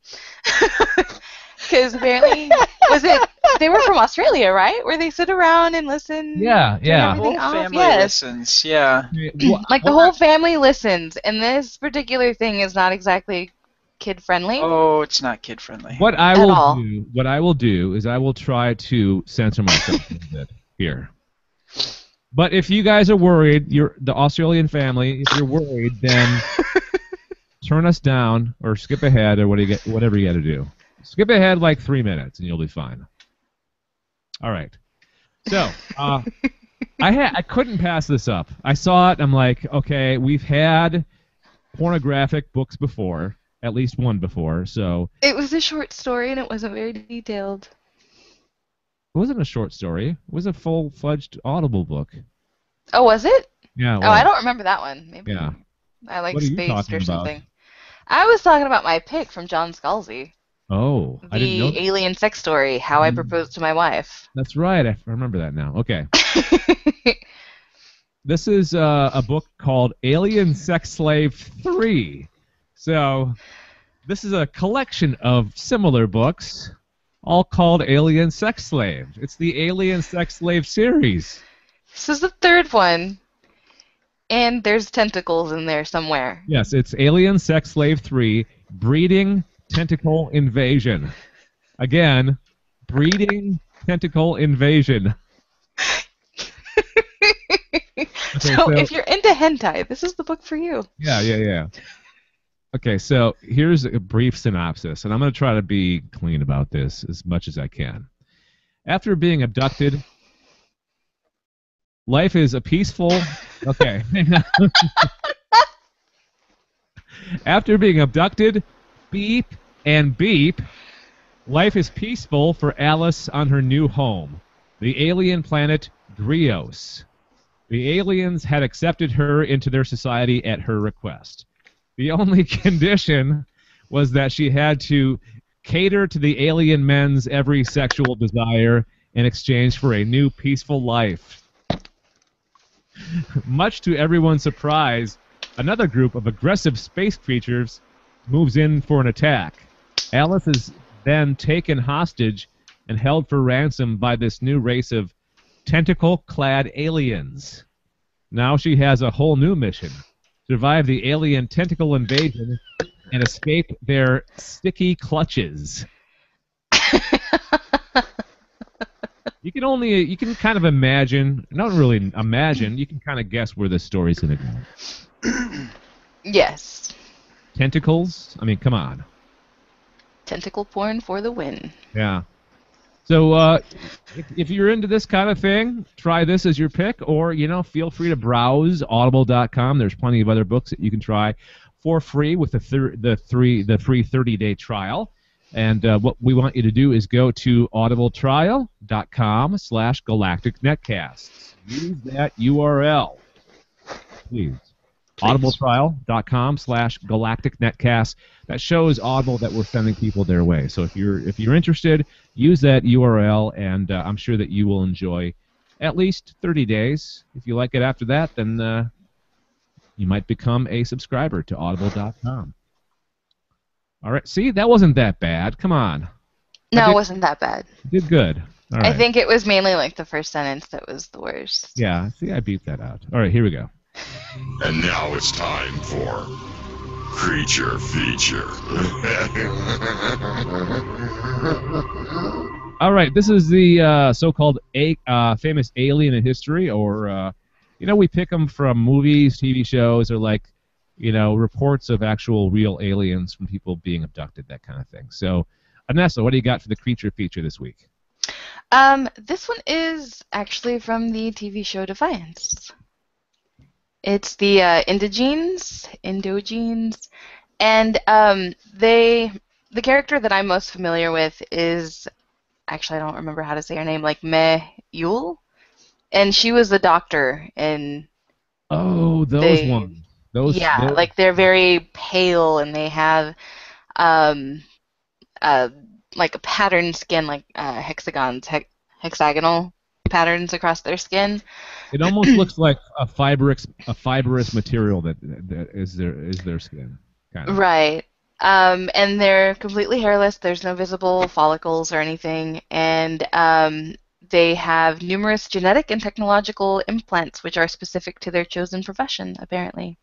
Because apparently, was it, they were from Australia, right? Where they sit around and listen?
yeah yeah
everything
Whole
off?
family
Yes.
listens. Yeah.
Like the whole family listens, and this particular thing is not exactly kid friendly.
Oh, it's not kid friendly.
what i
At
will
all.
do what i will do is i will try to censor myself a bit here but if you guys are worried you're the australian family if you're worried then turn us down or skip ahead or what you get whatever you got to do skip ahead like three minutes and you'll be fine all right so uh, i had i couldn't pass this up i saw it i'm like okay we've had pornographic books before at least one before so
It was a short story and it wasn't very detailed.
it wasn't a short story it was a full-fledged audible book
Oh, was it?
yeah
Oh, I don't remember that one. Maybe
yeah
I like
What are you
spaced
talking
or
about?
something. I was talking about my pick from John Scalzi,
oh i didn't know
the alien sex story, How I
Mm.
Proposed to My Wife.
that's right i remember that now okay This is uh, a book called Alien Sex Slave 3. So, this is a collection of similar books, all called Alien Sex Slave. It's the Alien Sex Slave series.
this is the third one, and there's tentacles in there somewhere.
Yes, it's Alien Sex Slave 3 Breeding Tentacle Invasion. Again, Breeding Tentacle Invasion. Okay,
so,
so-
if you're into hentai, this is the book for you.
Yeah, yeah, yeah. Okay, so here's a brief synopsis, and I'm going to try to be clean about this as much as I can. After being abducted, life is a peaceful. Okay. After being abducted, beep and beep, life is peaceful for Alice on her new home, the alien planet Grios. The aliens had accepted her into their society at her request. The only condition was that she had to cater to the alien men's every sexual desire in exchange for a new peaceful life. Much to everyone's surprise, another group of aggressive space creatures moves in for an attack. Alice is then taken hostage and held for ransom by this new race of tentacle clad aliens. Now she has a whole new mission survive the alien tentacle invasion and escape their sticky clutches. You can only you can kind of imagine, not really imagine. You can kind of guess where this story's gonna go.
Yes.
Tentacles. I mean, come on.
Tentacle porn for the win.
Yeah. So uh, if, if you're into this kind of thing, try this as your pick, or you know, feel free to browse Audible.com. There's plenty of other books that you can try for free with the thir- the three the free 30-day trial. And uh, what we want you to do is go to audibletrial.com slash galactic netcasts. Use that URL, please. audibletrial.com slash galactic netcasts. That shows Audible that we're sending people their way. So if you're if you're interested, use that URL, and uh, I'm sure that you will enjoy at least 30 days. If you like it after that, then uh, you might become a subscriber to audible.com. All right. See, that wasn't that bad. Come on.
No,
did-
it wasn't that bad.
Did good. All right.
I think it was mainly like the first sentence that was the worst.
Yeah, see, I beat that out. All right, here we go.
And now it's time for Creature Feature.
All right, this is the uh, so-called a- uh, famous alien in history, or uh, you know, we pick them from movies, TV shows, or like, you know, reports of actual real aliens from people being abducted, that kind of thing. So, Anessa, what do you got for the creature feature this week?
Um, this one is actually from the TV show Defiance. It's the uh, Indogenes, Indogenes, and um, they, the character that I'm most familiar with is, actually I don't remember how to say her name, like Meh Yewll, and she was the doctor in
Oh, those
They-
ones. Those.
yeah,
those-
like they're very pale and they have um uh like a pattern skin like uh hexagons hex- hexagonal patterns across their skin.
It almost looks like a fibrous, a fibrous material that that is their is their skin. Kind of.
Right. Um and they're completely hairless. There's no visible follicles or anything and um they have numerous genetic and technological implants which are specific to their chosen profession apparently.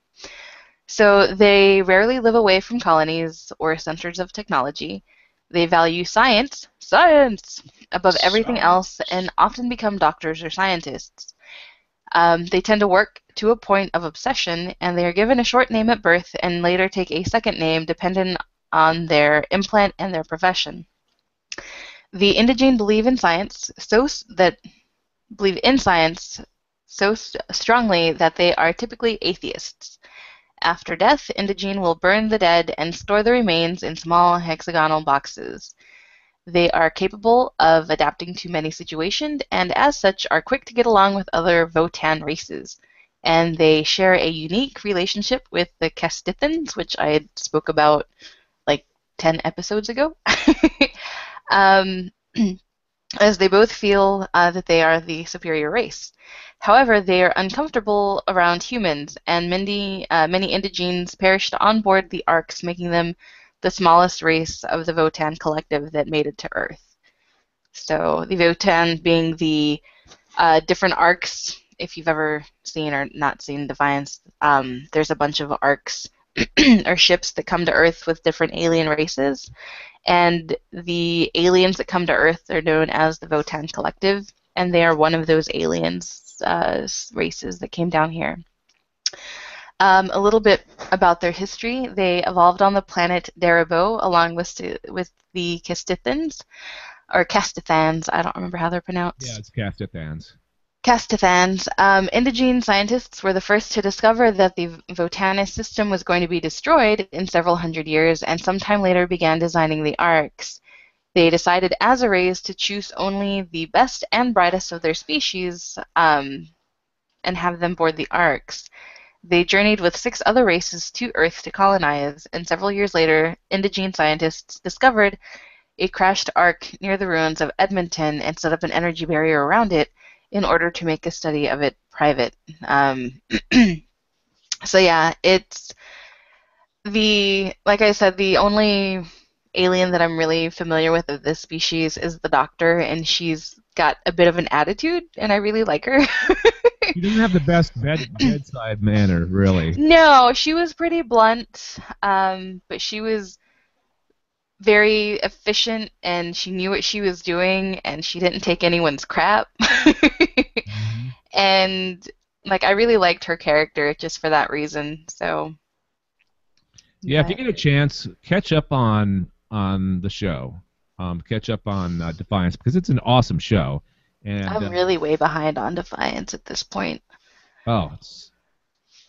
So they rarely live away from colonies or centers of technology. They value science, science, above everything else and often become doctors or scientists. Um, they tend to work to a point of obsession and they are given a short name at birth and later take a second name dependent on their implant and their profession. The Indogene believe in science so that believe in science so s- strongly that they are typically atheists. After death, Indogene will burn the dead and store the remains in small hexagonal boxes. They are capable of adapting to many situations and, as such, are quick to get along with other Votan races. And they share a unique relationship with the Castithans, which I spoke about like 10 episodes ago. um, as they both feel uh, that they are the superior race. However, they are uncomfortable around humans, and many, uh, many Indogenes perished on board the Arks, making them the smallest race of the Votan collective that made it to Earth. So, the Votan being the uh, different arks, if you've ever seen or not seen Defiance, um, there's a bunch of arks or ships that come to Earth with different alien races. And the aliens that come to Earth are known as the Votan Collective, and they are one of those aliens uh, races that came down here. Um, a little bit about their history. They evolved on the planet Darabo along with, with the Castithans, or Castithans, I don't remember how they're pronounced.
Yeah, it's Castithans.
Castithans, um, Indogene scientists were the first to discover that the Votanus system was going to be destroyed in several hundred years, and sometime later began designing the arks. They decided as a race to choose only the best and brightest of their species um, and have them board the arks. They journeyed with six other races to Earth to colonize, and several years later, Indogene scientists discovered a crashed ark near the ruins of Edmonton and set up an energy barrier around it in order to make a study of it private. Um, so yeah, it's the like I said, the only alien that I'm really familiar with of this species is the Doctor, and she's got a bit of an attitude, and I really like her.
she doesn't have the best bed, bedside manner, really.
no, she was pretty blunt, um, but she was very efficient and she knew what she was doing and she didn't take anyone's crap. and like I really liked her character just for that reason. So
Yeah, if you get a chance, catch up on on the show. Um, catch up on uh, Defiance because it's an awesome show. And
I'm
uh,
really way behind on Defiance at this point.
oh, it's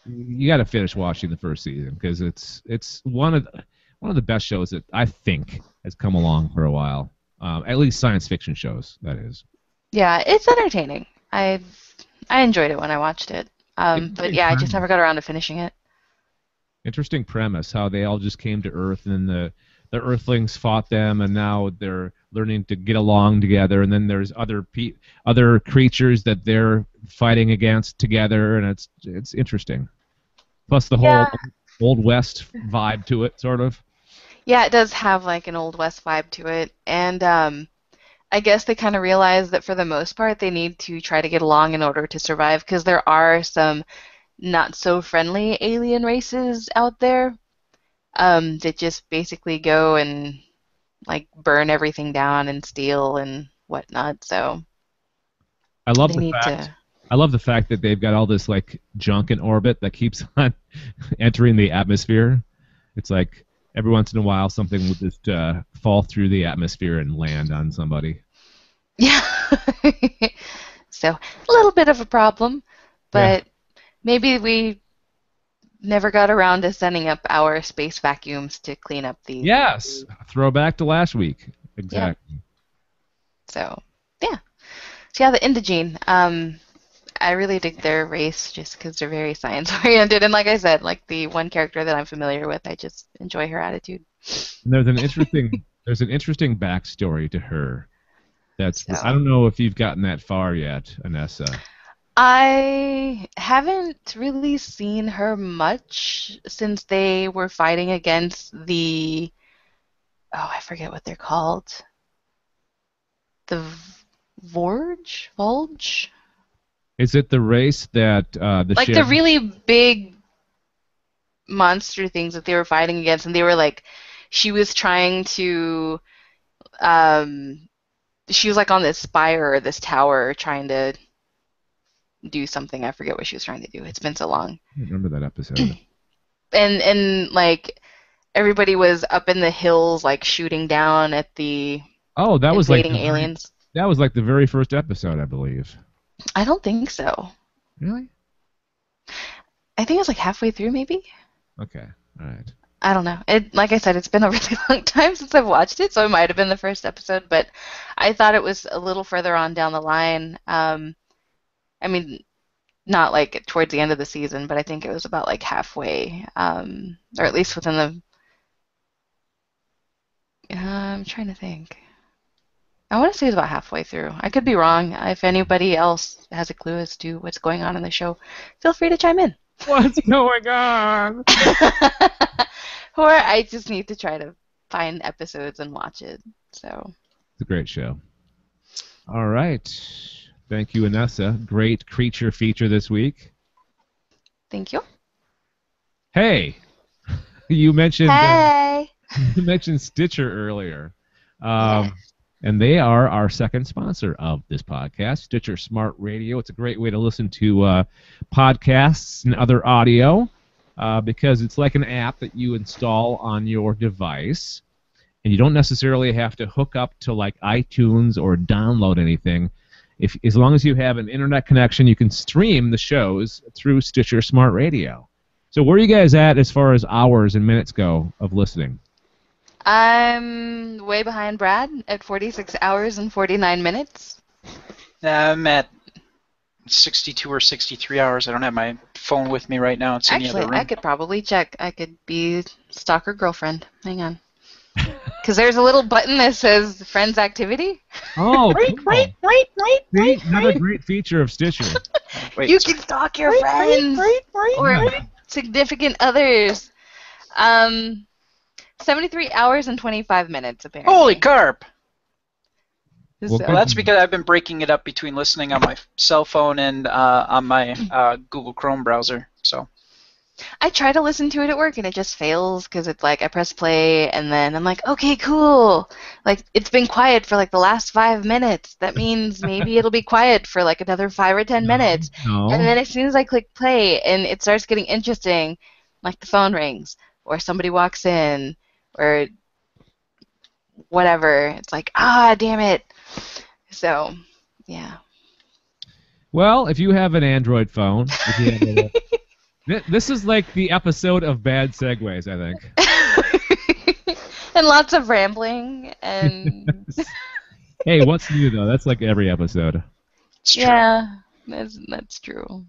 you got to finish watching the first season because it's it's one of the, one of the best shows that I think has come along for a while. Um, at least science fiction shows, that is.
Yeah, it's entertaining. I I enjoyed it when I watched it. Um, but yeah, I just never got around to finishing it.
Interesting premise how they all just came to Earth and the the Earthlings fought them and now they're learning to get along together and then there's other pe- other creatures that they're fighting against together and it's it's interesting. Plus the
Yeah.
whole old west vibe to it, sort of.
Yeah, it does have like an old west vibe to it, and um, I guess they kind of realize that for the most part they need to try to get along in order to survive because there are some not so friendly alien races out there um, that just basically go and like burn everything down and steal and whatnot. So
I love the fact
to.
I love the fact that they've got all this like junk in orbit that keeps on entering the atmosphere. It's like every once in a while something will just uh, fall through the atmosphere and land on somebody.
Yeah. so a little bit of a problem, but maybe we never got around to setting up our space vacuums to clean up the.
Yes, throwback to last week. Exactly.
So yeah. So yeah, the Indogene. Um, I really dig their race just because they're very science oriented, and like I said, like the one character that I'm familiar with, I just enjoy her attitude.
And there's an interesting there's an interesting backstory to her. That's
So-
I don't know if you've gotten that far yet, Anessa.
I haven't really seen her much since they were fighting against the. Oh, I forget what they're called. The Vorge? Volge?
Is it the race that uh, the
like
ship?
the really big monster things that they were fighting against, and they were like, she was trying to. Um, she was like on this spire or this tower trying to do something. I forget what she was trying to do. It's been so long.
I remember that episode.
and and like everybody was up in the hills like shooting down at the
Oh, that was like the
aliens.
that was like the very first episode, I believe.
I don't think so.
Really?
I think it was like halfway through maybe.
Okay. All right.
I don't know. It like I said, it's been a really long time since I've watched it, so it might have been the first episode, but I thought it was a little further on down the line. Um, I mean, not like towards the end of the season, but I think it was about like halfway, um, or at least within the. Uh, I'm trying to think. I want to say it's about halfway through. I could be wrong. If anybody else has a clue as to what's going on in the show, feel free to chime in.
What's going on?
or I just need to try to find episodes and watch it. So
It's a great show. All right. Thank you, Anessa. Great creature feature this week.
thank you.
Hey, you mentioned uh,
Hey.
you mentioned Stitcher earlier, um, and they are our second sponsor of this podcast, Stitcher Smart Radio. It's a great way to listen to uh, podcasts and other audio uh, because it's like an app that you install on your device, and you don't necessarily have to hook up to like iTunes or download anything. If as long as you have an internet connection, you can stream the shows through Stitcher Smart Radio. So where are you guys at as far as hours and minutes go of listening?
I'm way behind Brad at 46 hours and 49 minutes.
I'm at 62 or 63 hours. I don't have my phone with me right now. It's in the
Actually,
other room.
I could probably check. I could be stalker girlfriend. Hang on. Because there's a little button that says friends activity.
Oh,
Right,
cool.
right, right, right, right,
another great feature of Stitcher.
Wait,
You can stalk your friends or
Yeah.
significant others. Um, 73 hours and 25 minutes, apparently.
Holy carp!
Well,
So-
Well, that's because I've been breaking it up between listening on my cell phone and uh, on my uh, Google Chrome browser. So
I try to listen to it at work and it just fails because it's like I press play and then I'm like, okay, cool. Like it's been quiet for like the last five minutes. That means maybe it'll be quiet for like another five or ten minutes.
No.
And then as soon as I click play and it starts getting interesting, like the phone rings or somebody walks in or whatever, it's like, ah, damn it. So, yeah.
Well, if you have an Android phone, if you have a- Thi- this is like the episode of bad segues, I think.
and lots of rambling and
hey, what's new though? That's like every episode.
Yeah, that's that's true.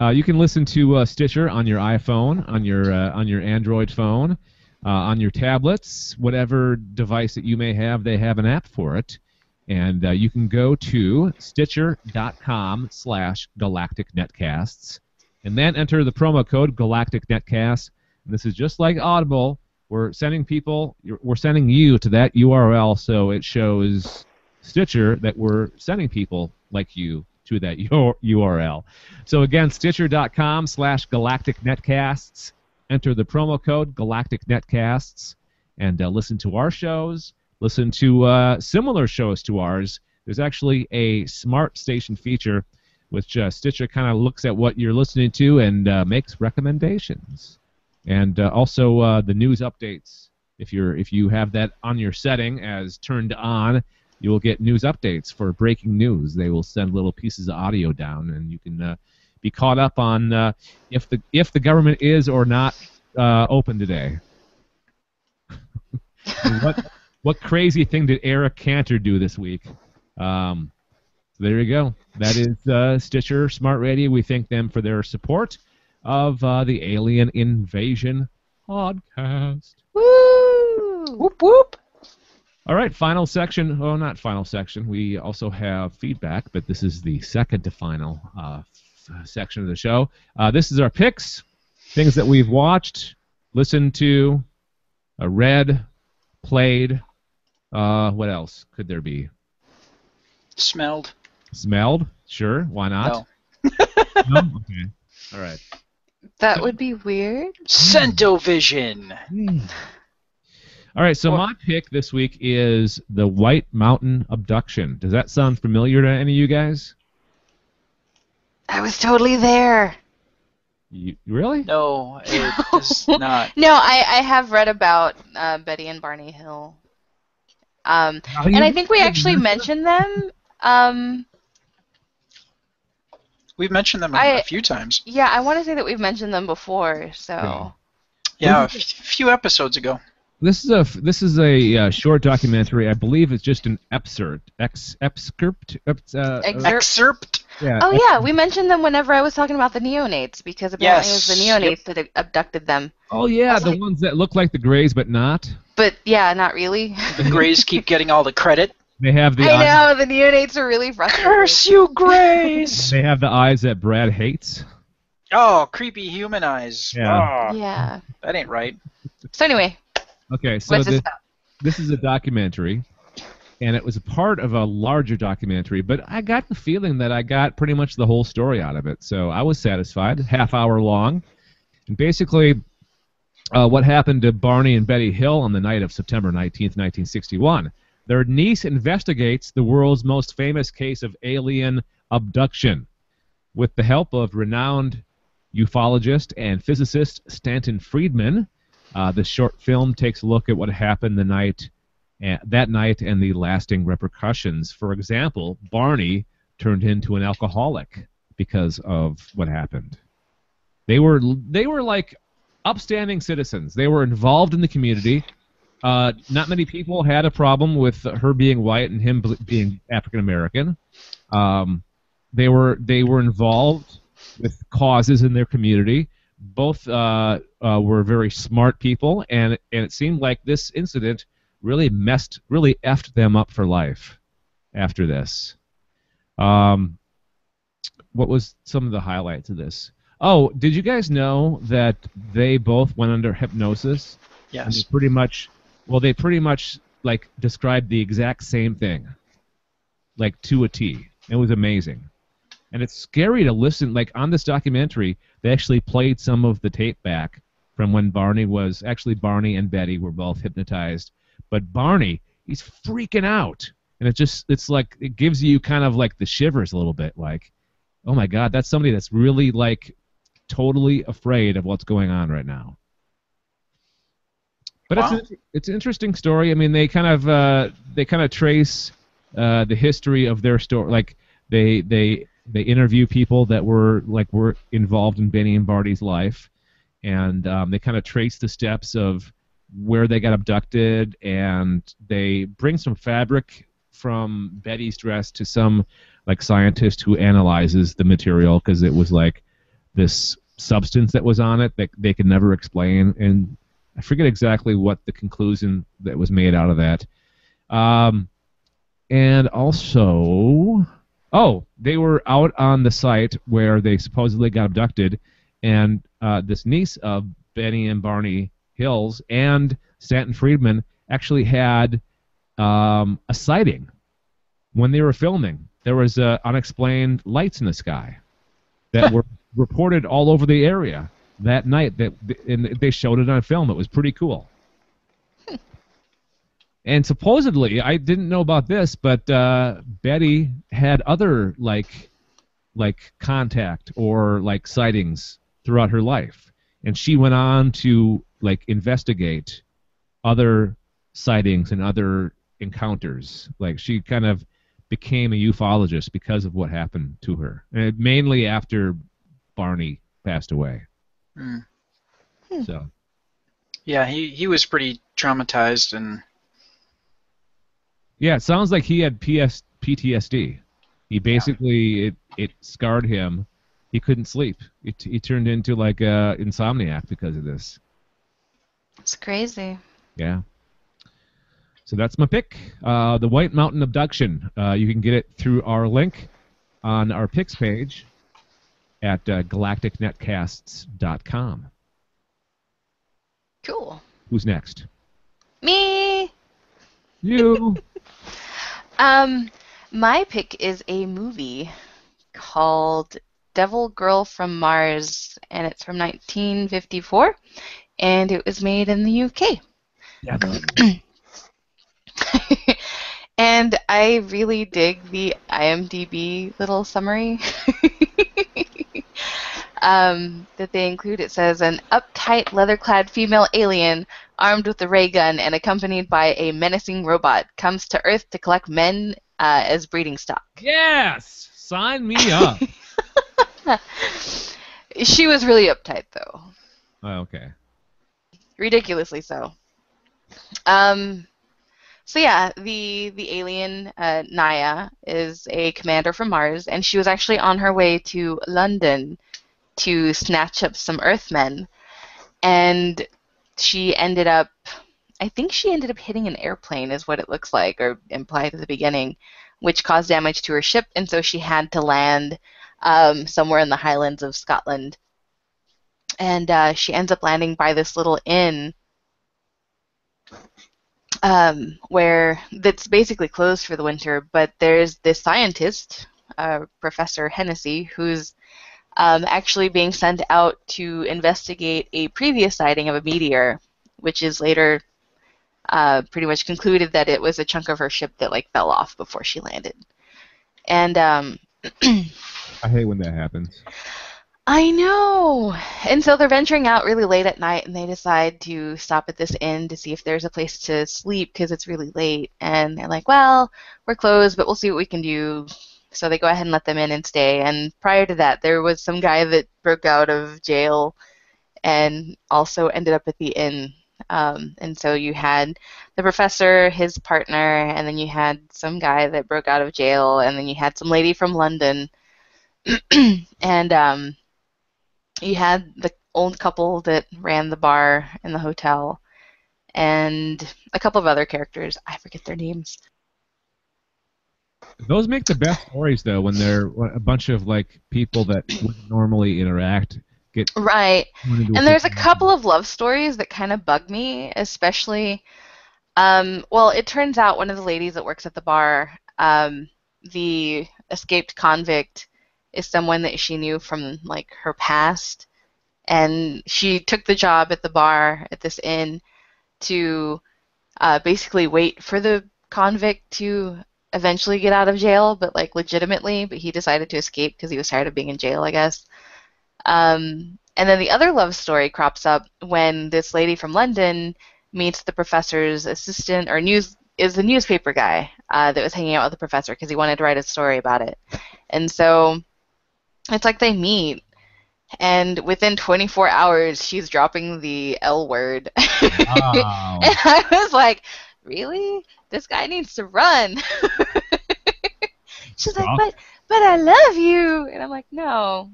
Uh, you can listen to uh, Stitcher on your iPhone, on your uh, on your Android phone, uh, on your tablets, whatever device that you may have. They have an app for it, and uh, you can go to Stitcher.com/slash Galactic Netcasts, and then enter the promo code Galactic Netcast. And this is just like Audible. We're sending people, we're sending you to that URL, so it shows Stitcher that we're sending people like you to that URL. So again, Stitcher.com slash Galactic Netcasts. Enter the promo code Galactic Netcasts and uh, listen to our shows. Listen to uh, similar shows to ours. There's actually a smart station feature, which uh, Stitcher kind of looks at what you're listening to and uh, makes recommendations. And uh, also uh, the news updates. If you're if you have that on your setting as turned on, you will get news updates for breaking news. They will send little pieces of audio down, and you can be caught up on uh, if the if the government is or not uh, open today. What what crazy thing did Eric Cantor do this week? Um, so there you go. That is uh, Stitcher Smart Radio. We thank them for their support of uh, the Alien Invasion podcast.
Woo!
Whoop whoop.
All right, final section. Oh, not final section. We also have feedback, but this is the second to final uh, f- section of the show. Uh, this is our picks, things that we've watched, listened to, uh, read, played. Uh, what else could there be?
Smelled.
Smelled? Sure, why not?
No.
No? Okay. All right.
That would be weird.
Centovision.
All right, so
Well-
my pick this week is the White Mountain Abduction. Does that sound familiar to any of you guys?
I was totally there.
You, really?
No, it is not.
No, I, I have read about uh, Betty and Barney Hill. Um, and I think we actually mentioned them. Um,
We've mentioned them a
I-
few times.
yeah, I want to say that we've mentioned them before. So
Yeah.
Yeah, a few episodes ago.
This is a this is a uh, short documentary. I believe it's just an excerpt, ex excerpt. Uh, uh,
Excerpt.
Excerpt.
Yeah,
Oh yeah, we mentioned them whenever I was talking about the neonates because apparently
Yes,
it was the neonates that abducted them.
Oh yeah, the
like-
ones that look like the Greys but not.
But yeah, not really.
The Greys keep getting all the credit.
They have the
I
eyes,
know the neonates are really frustrating.
Curse you, Greys!
they have the eyes that Brad hates.
oh, creepy human eyes.
Yeah.
Oh,
Yeah.
that ain't right.
So anyway,
Okay, so
what's this
this is a documentary, and it was a part of a larger documentary. But I got the feeling that I got pretty much the whole story out of it, so I was satisfied. Half hour long, and basically, uh, what happened to Barney and Betty Hill on the night of September 19th, 1961. Their niece investigates the world's most famous case of alien abduction. With the help of renowned ufologist and physicist Stanton Friedman, uh, the short film takes a look at what happened the night, that night, and the lasting repercussions. For example, Barney turned into an alcoholic because of what happened. They were they were like upstanding citizens. They were involved in the community. Uh, not many people had a problem with her being white and him being African American. Um, they were they were involved with causes in their community. Both uh, uh, were very smart people, and and it seemed like this incident really messed, really effed them up for life. After this, um, what was some of the highlights of this? Oh, did you guys know that they both went under hypnosis? And they
Yes.
pretty much, well, they pretty much like described the exact same thing, like to a T. It was amazing. and it's scary to listen. Like on this documentary, they actually played some of the tape back from when Barney was actually Barney and Betty were both hypnotized, but Barney he's freaking out, and it just it's like it gives you kind of like the shivers a little bit, like, oh my God, that's somebody that's really like totally afraid of what's going on right now. But
Wow.
it's a, it's an interesting story. I mean, they kind of uh, they kind of trace uh, the history of their story. Like they they they interview people that were like were involved in Benny and Barney's life, and um, they kind of trace the steps of where they got abducted, and they bring some fabric from Betty's dress to some like scientist who analyzes the material because it was like this substance that was on it that they could never explain, and I forget exactly what the conclusion that was made out of that. Um, and also, oh, they were out on the site where they supposedly got abducted, and uh, this niece of Benny and Barney Hills and Stanton Friedman actually had um, a sighting when they were filming. There was uh, unexplained lights in the sky that were reported all over the area that night. That and they showed it on film. It was pretty cool. And supposedly, I didn't know about this, but uh, Betty had other like, like contact or like sightings throughout her life, and she went on to like investigate other sightings and other encounters. Like she kind of became a ufologist because of what happened to her, and mainly after Barney passed away.
Hmm.
So
Yeah, he, he was pretty traumatized and
yeah, it sounds like he had PS, PTSD. He basically it it scarred him. He couldn't sleep. He, he turned into like a insomniac because of this.
It's crazy.
Yeah. So that's my pick. Uh, the White Mountain Abduction. Uh, you can get it through our link on our picks page at uh, galacticnetcasts.com.
Cool.
Who's next?
Me.
You.
Um, my pick is a movie called Devil Girl from Mars, and it's from 1954, and it was made in the UK.
yeah.
and I really dig the IMDb little summary um, that they include. It says an uptight, leather-clad female alien armed with a ray gun and accompanied by a menacing robot comes to Earth to collect men uh, as breeding stock.
Yes. Sign me up.
She was really uptight, though.
oh, okay.
ridiculously so. Um, so yeah, the the alien uh, Nyah is a commander from Mars, and she was actually on her way to London to snatch up some Earthmen, and she ended up. I think she ended up hitting an airplane, is what it looks like, or implied at the beginning, which caused damage to her ship, and so she had to land um, somewhere in the Highlands of Scotland. And uh, she ends up landing by this little inn um, where that's basically closed for the winter. But there's this scientist, uh, Professor Hennessy, who's um, actually being sent out to investigate a previous sighting of a meteor, which is later uh, pretty much concluded that it was a chunk of her ship that like fell off before she landed. And um,
I hate when that happens.
I know. And so they're venturing out really late at night and they decide to stop at this inn to see if there's a place to sleep because it's really late. And they're like, well, we're closed, but we'll see what we can do. So they go ahead and let them in and stay. And prior to that, there was some guy that broke out of jail and also ended up at the inn. Um, and so you had the professor, his partner, and then you had some guy that broke out of jail, and then you had some lady from London. and um, you had the old couple that ran the bar in the hotel, and a couple of other characters. I forget their names.
Those make the best stories though when they're a bunch of like people that wouldn't normally interact get
Right. And there's a couple of love stories that kind of bug me, especially. Um, well, it turns out one of the ladies that works at the bar, um, the escaped convict, is someone that she knew from like her past, and she took the job at the bar at this inn to uh, basically wait for the convict to eventually get out of jail, but like legitimately. But he decided to escape because he was tired of being in jail, I guess. Um, and then the other love story crops up when this lady from London meets the professor's assistant or news is the newspaper guy uh, that was hanging out with the professor because he wanted to write a story about it. And so it's like they meet, and within 24 hours, she's dropping the L word.
Wow.
and I was like, really? This guy needs to run. she's like, but but I love you, and I'm like, no.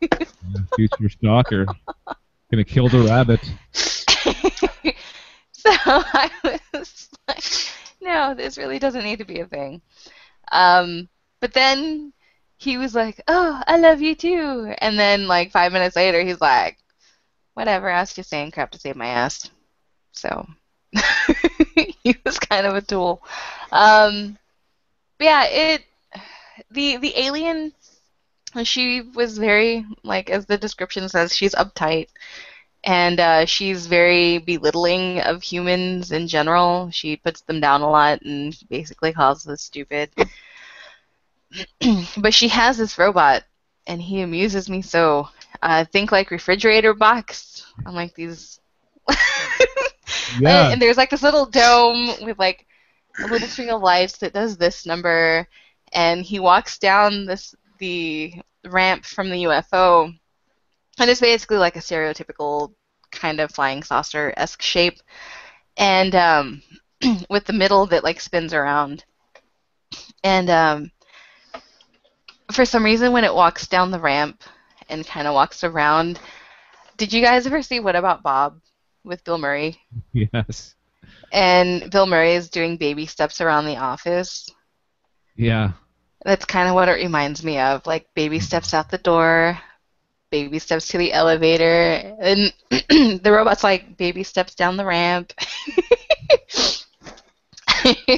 Future stalker. Gonna kill the rabbit.
so I was like, no, this really doesn't need to be a thing. Um, but then he was like, oh, I love you too. And then, like, five minutes later, he's like, whatever, I was just saying crap to save my ass. So he was kind of a tool. Um, yeah, it, the, the alien, she was very, like, as the description says, she's uptight and uh, she's very belittling of humans in general. She puts them down a lot and basically calls them stupid. but she has this robot, and he amuses me so. Uh, think like refrigerator box i'm like these.
Yeah.
and there's like this little dome with like a little string of lights that does this number, and he walks down this the ramp from the UFO, and it's basically like a stereotypical kind of flying saucer esque shape, and um, with the middle that like spins around, and um, for some reason when it walks down the ramp and kind of walks around, did you guys ever see What About Bob with Bill Murray?
Yes.
And Bill Murray is doing baby steps around the office.
Yeah.
That's kind of what it reminds me of, like baby steps out the door, baby steps to the elevator, and the robot's like baby steps down the ramp.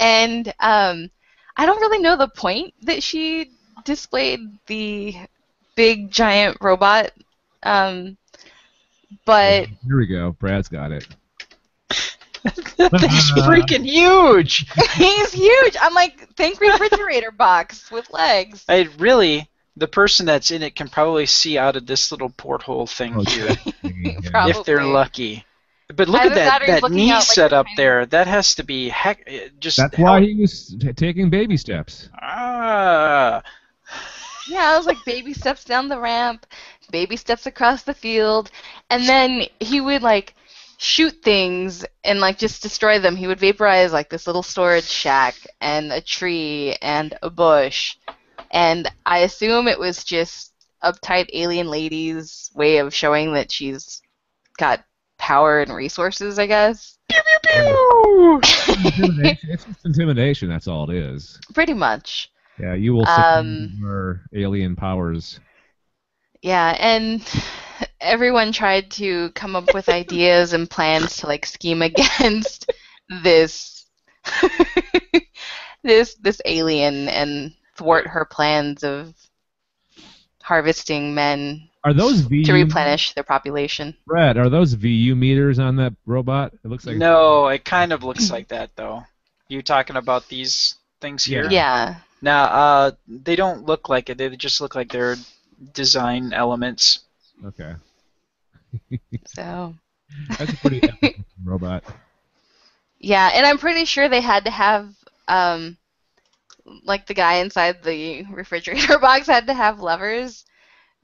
and um, I don't really know the point that she displayed the big giant robot, um, but
Here we go. Brad's got it.
He's freaking huge.
he's huge. I'm like, think refrigerator box with legs.
I really, the person that's in it can probably see out of this little porthole thing
Oh,
here, if they're lucky. But look
Either
at
that
that that knee
out like
set
a
up there. That has to be heck. eh, Just
That's
how-
why he was taking baby steps.
Ah,
Yeah, I was like baby steps down the ramp, baby steps across the field, and then he would like shoot things and like just destroy them. He would vaporize like this little storage shack and a tree and a bush. And I assume it was just uptight alien lady's way of showing that she's got power and resources, I guess.
Pew pew Intimidation. It's just intimidation. That's all it is.
Pretty much.
Yeah, you will
Um,
succumb to our alien powers.
Yeah, and everyone tried to come up with ideas and plans to like scheme against this this this alien and thwart her plans of harvesting men
Are those VU
to replenish their population.
Brad, are those VU meters on that robot? It looks like
no, it kind of looks like that though. You talking about these things here?
Yeah.
Now, uh, they don't look like it. They just look like they're design elements.
Okay.
So
That's a pretty epic robot.
Yeah, and I'm pretty sure they had to have um like the guy inside the refrigerator box had to have levers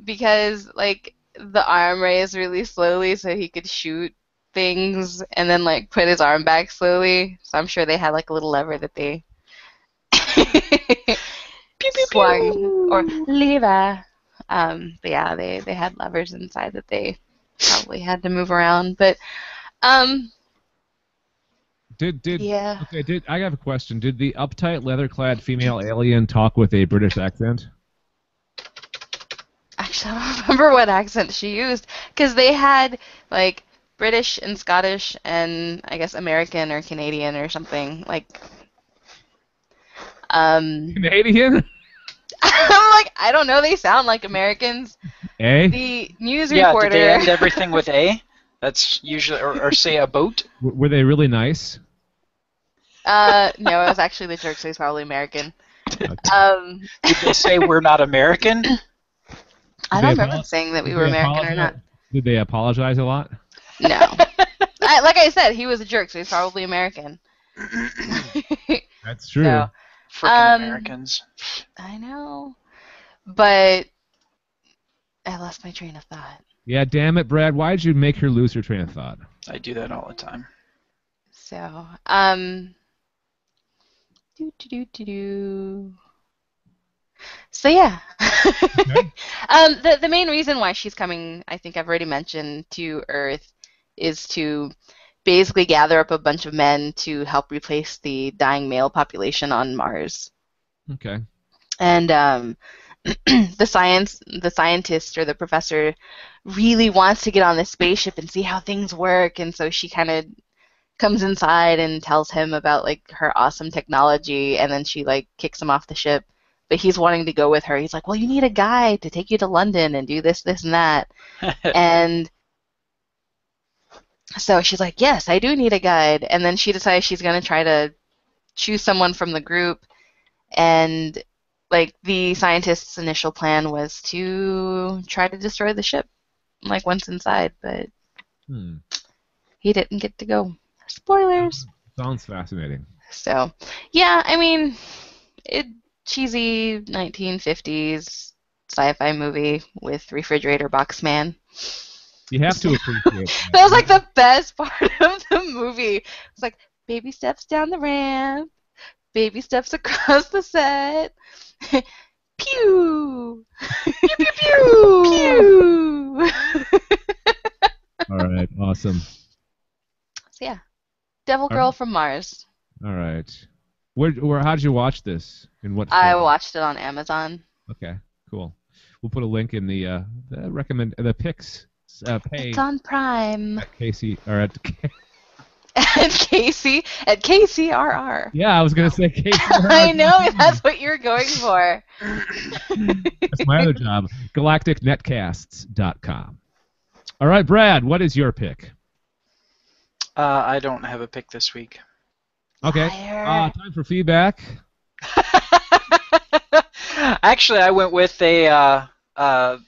because like the arm raised really slowly so he could shoot things and then like put his arm back slowly. So I'm sure they had like a little lever that they swung or lever. Um, but yeah, they they had levers inside that they probably had to move around. But um,
Did did
yeah.
okay? Did I have a question? Did the uptight leather-clad female alien talk with a British accent?
Actually, I don't remember what accent she used because they had like British and Scottish and I guess American or Canadian or something like. Um,
Canadian?
I'm like, I don't know. They sound like Americans.
Eh?
The news
yeah,
reporter.
did they end everything with A? That's usually, or, or say a boat.
W- Were they really nice?
Uh, no, it was actually the jerk, so he's probably American. Um,
Did they say we're not American?
I don't remember
apolo-
saying that we were
they
American or not.
Did they apologize a lot?
No. I, like I said, he was a jerk, so he's probably American.
That's true.
So,
Frickin'
Um,
Americans.
I know, but I lost my train of thought.
Yeah, damn it, Brad. Why did you make her lose her train of thought?
I do that all the time.
So, um, do do do do do. So yeah, um, the the main reason why she's coming, I think I've already mentioned, to Earth, is to basically gather up a bunch of men to help replace the dying male population on Mars.
Okay.
and um, the science the scientist or the professor really wants to get on the spaceship and see how things work. And so she kind of comes inside and tells him about like her awesome technology. And then she like kicks him off the ship. But he's wanting to go with her. He's like well you need a guy to take you to london and do this this and that. And so she's like yes i do need a guide. And then she decides she's going to try to choose someone from the group. And like the scientist's initial plan was to try to destroy the ship like once inside but
Hmm.
he didn't get to go. Spoilers.
Sounds fascinating.
so yeah i mean it cheesy 1950s sci-fi movie with refrigerator box man
You have to appreciate
that was like the best part of the movie it's like baby steps down the ramp baby steps across the set pew pew pew pew pew
All right. Awesome.
so yeah devil girl from mars
All right. Where, where, how did you watch this? In what?
i
form?
watched it on amazon
Okay. Cool. We'll put a link in the uh, the recommend the picks uh, page
it's on prime
at Casey or at
at casey at kcrr
yeah I was gonna say Casey.
I know that's what you're going for.
That's my other job. GalacticNetcasts.com. All right, Brad. What is your pick?
Uh, I don't have a pick this week.
Okay. Uh, time for feedback.
Actually, I went with a uh, uh,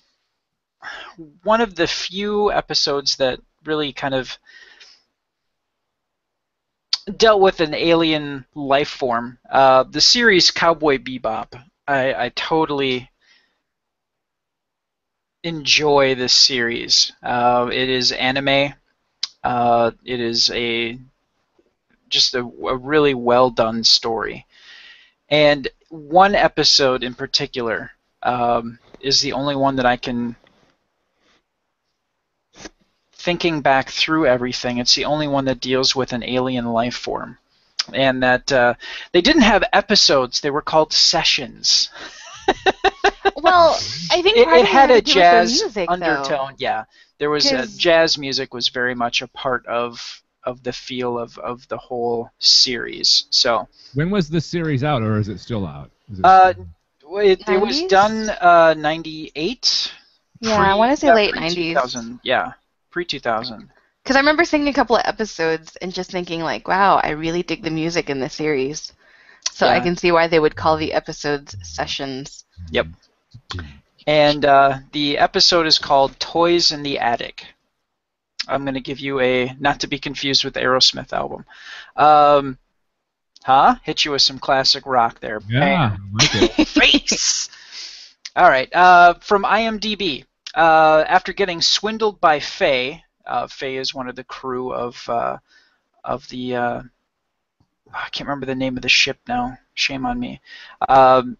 one of the few episodes that really kind of dealt with an alien life form. Uh, the series Cowboy Bebop. I, I totally enjoy this series. Uh, it is anime. Uh, it is a just a, a really well done story. And one episode in particular um, is the only one that I can. Thinking back through everything, it's the only one that deals with an alien life form. And that uh, they didn't have episodes, they were called sessions.
Well, I think
It,
part
it
of
had
it
a
had to do with the
jazz
music,
undertone. Yeah, there was
'Cause-
jazz music was very much a part of of the feel of, of the whole series. So
When was the series out, or is it still out? It
Uh,
still-
well, it, it was done uh, 98.
though. Yeah, I want to say late '90s.
Yeah, pre 2000.
Because I remember seeing a couple of episodes and just thinking, like, wow, I really dig the music in this series. So I can see why they would call the episodes sessions. Yep.
And uh, the episode is called Toys in the Attic. I'm going to give you a, not to be confused with the Aerosmith album. Um, huh? Hit you with some classic rock there.
yeah, I like it.
face. All right. Uh, from IMDb. Uh, after getting swindled by Faye, uh, Faye is one of the crew of uh, of the. Uh, I can't remember the name of the ship now. Shame on me. Um,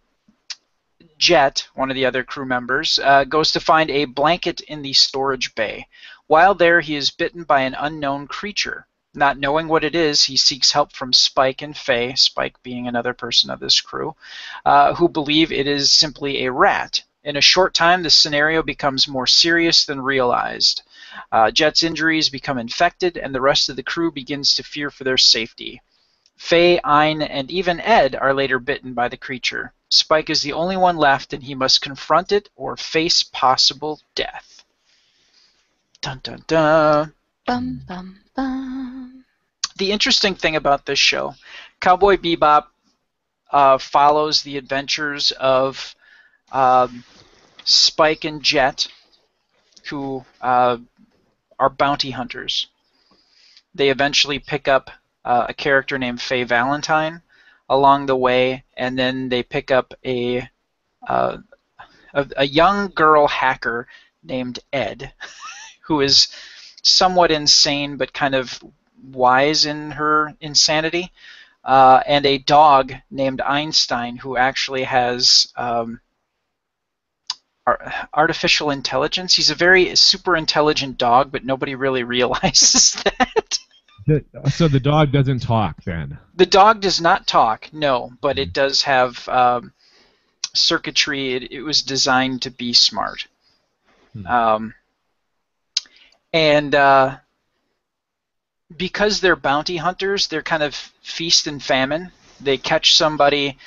Jet, one of the other crew members, uh, goes to find a blanket in the storage bay. While there, he is bitten by an unknown creature. Not knowing what it is, he seeks help from Spike and Faye, Spike being another person of this crew, uh, who believe it is simply a rat. In a short time, the scenario becomes more serious than realized. Uh, Jet's injuries become infected, and the rest of the crew begins to fear for their safety. Faye, Ein, and even Ed are later bitten by the creature. Spike is the only one left, and he must confront it or face possible death. Dun dun dun.
Bum bum bum.
The interesting thing about this show, Cowboy Bebop uh, follows the adventures of um, Spike and Jet, who uh, are bounty hunters. They eventually pick up uh, a character named Faye Valentine along the way, and then they pick up a uh, a, a young girl hacker named Ed, who is somewhat insane but kind of wise in her insanity, uh, and a dog named Einstein who actually has um, artificial intelligence. He's a very super intelligent dog, but nobody really realizes that.
So the dog doesn't talk then.
The dog does not talk, no, but it does have um, circuitry. It, it was designed to be smart.
Hmm.
Um, and uh, because they're bounty hunters, they're kind of feast and famine. They catch somebody,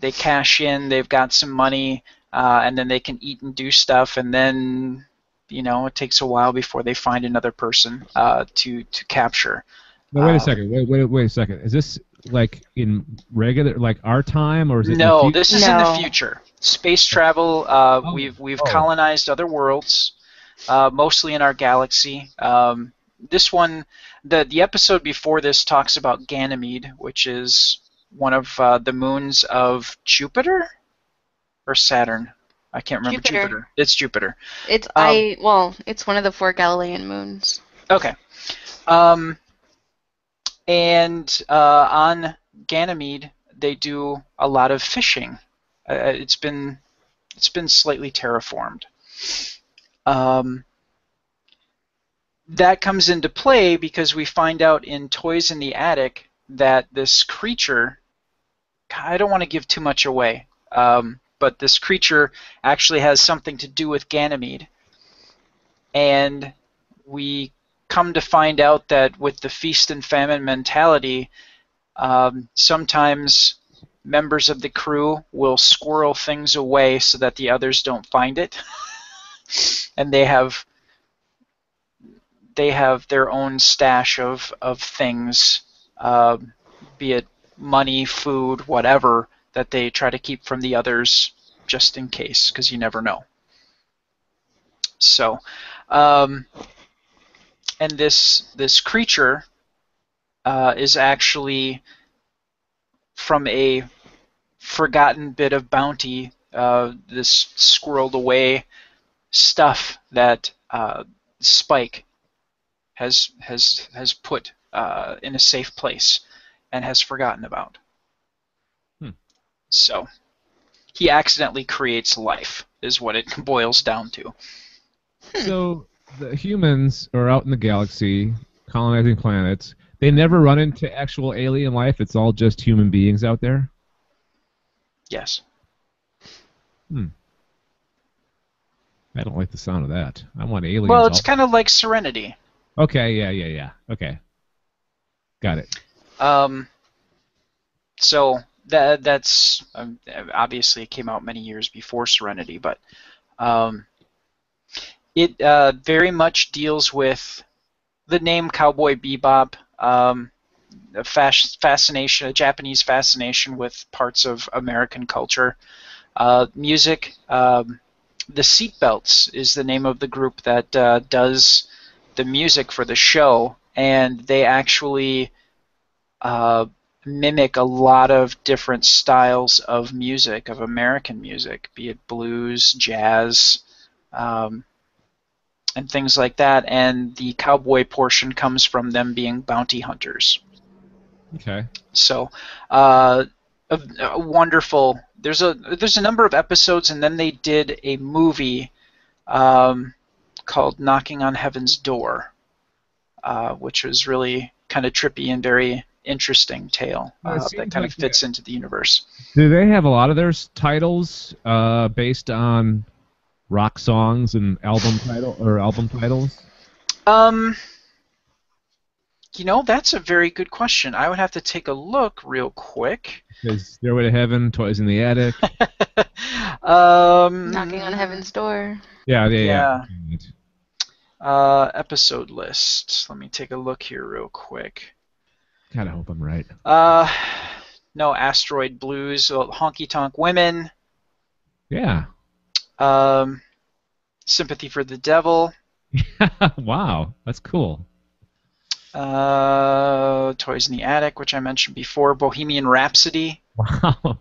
they cash in, they've got some money, uh, and then they can eat and do stuff, and then you know it takes a while before they find another person uh, to to capture.
No, wait a second. Wait, wait, wait a second. Is this like in regular, like our time, or is it?
No,
the
this is in the future. Space travel. Uh,
Oh.
We've we've
Oh.
colonized other worlds, uh, mostly in our galaxy. Um, this one, the the episode before this talks about Ganymede, which is one of uh, the moons of Jupiter or Saturn. I can't remember
Jupiter.
It's Jupiter.
It's
Um,
I well, it's one of the four Galilean moons.
Okay. Um, and uh, on Ganymede, they do a lot of fishing. Uh, it's been it's been slightly terraformed. Um, that comes into play because we find out in Toys in the Attic that this creature. I don't want to give too much away, um, but this creature actually has something to do with Ganymede. And we come to find out that with the feast and famine mentality, um, sometimes members of the crew will squirrel things away so that the others don't find it, and they have they have their own stash of of things, um, be it money, food, whatever, that they try to keep from the others just in case, because you never know. So. Um, and this this creature uh, is actually from a forgotten bit of bounty, uh, this squirreled away stuff that uh, Spike has has has put uh, in a safe place and has forgotten about.
Hmm.
So he accidentally creates life, is what it boils down to.
So the humans are out in the galaxy colonizing planets. They never run into actual alien life. It's all just human beings out there.
Yes. Hmm.
I don't like the sound of that. I want aliens.
Well, it's
all-
kind of like Serenity.
Okay, yeah, yeah, yeah. Okay. Got it.
Um, so that that's um, obviously it came out many years before Serenity, but um, it uh, very much deals with the name Cowboy Bebop, um, a fas- fascination, a Japanese fascination with parts of American culture, uh, music. Um, the Seatbelts is the name of the group that uh, does the music for the show, and they actually uh, mimic a lot of different styles of music, of American music, be it blues, jazz, um, and things like that. And the cowboy portion comes from them being bounty hunters.
Okay.
So, uh, a, a wonderful. There's a there's a number of episodes, and then they did a movie um, called "Knocking on Heaven's Door," uh, which was really kind of trippy and very interesting tale uh, that kind of fits into the universe.
Do they have a lot of their titles uh, based on rock songs and album title or album titles?
Um, you know, that's a very good question. I would have to take a look real quick.
Because Stairway to Heaven, Toys in the Attic.
um,
Knocking on heaven's door.
Yeah, yeah, yeah.
Uh, episode list. Let me take a look here real quick.
Gotta hope I'm right.
Uh, no Asteroid Blues, uh, Honky Tonk Women.
Yeah.
Um, Sympathy for the Devil.
wow, that's cool.
Uh, Toys in the Attic, which I mentioned before. Bohemian Rhapsody.
Wow.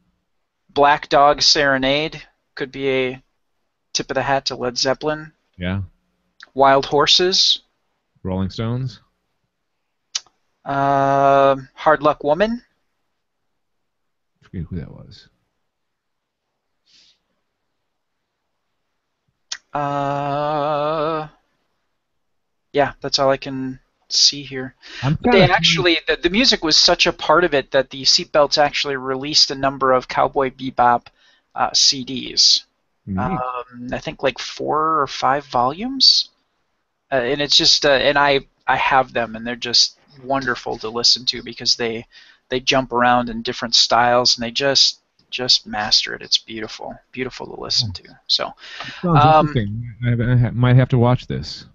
Black Dog Serenade could be a tip of the hat to Led Zeppelin.
Yeah.
Wild Horses.
Rolling Stones.
Uh, Hard Luck Woman.
I forget who that was.
Uh, yeah, that's all I can see here. They actually, the, the music was such a part of it that the Seatbelts actually released a number of Cowboy Bebop uh, CDs. Um, I think like four or five volumes, uh, and it's just, uh, and I I have them, and they're just wonderful to listen to because they they jump around in different styles, and they just just master it. It's beautiful, beautiful to listen to. So um.
I, I might have to watch this.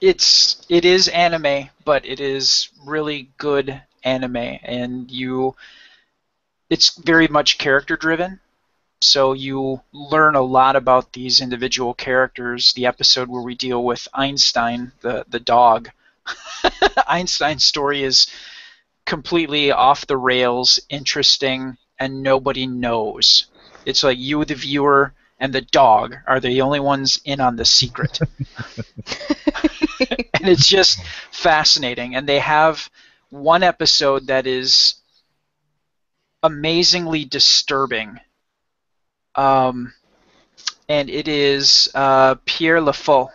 it's it is anime, but it is really good anime, and you it's very much character driven. So you learn a lot about these individual characters. The episode where we deal with Einstein, the the dog. Einstein's story is completely off the rails, interesting, and nobody knows. It's like you, the viewer, and the dog are the only ones in on the secret. and it's just fascinating. And they have one episode that is amazingly disturbing. Um, and it is uh, Pierre Lafaux.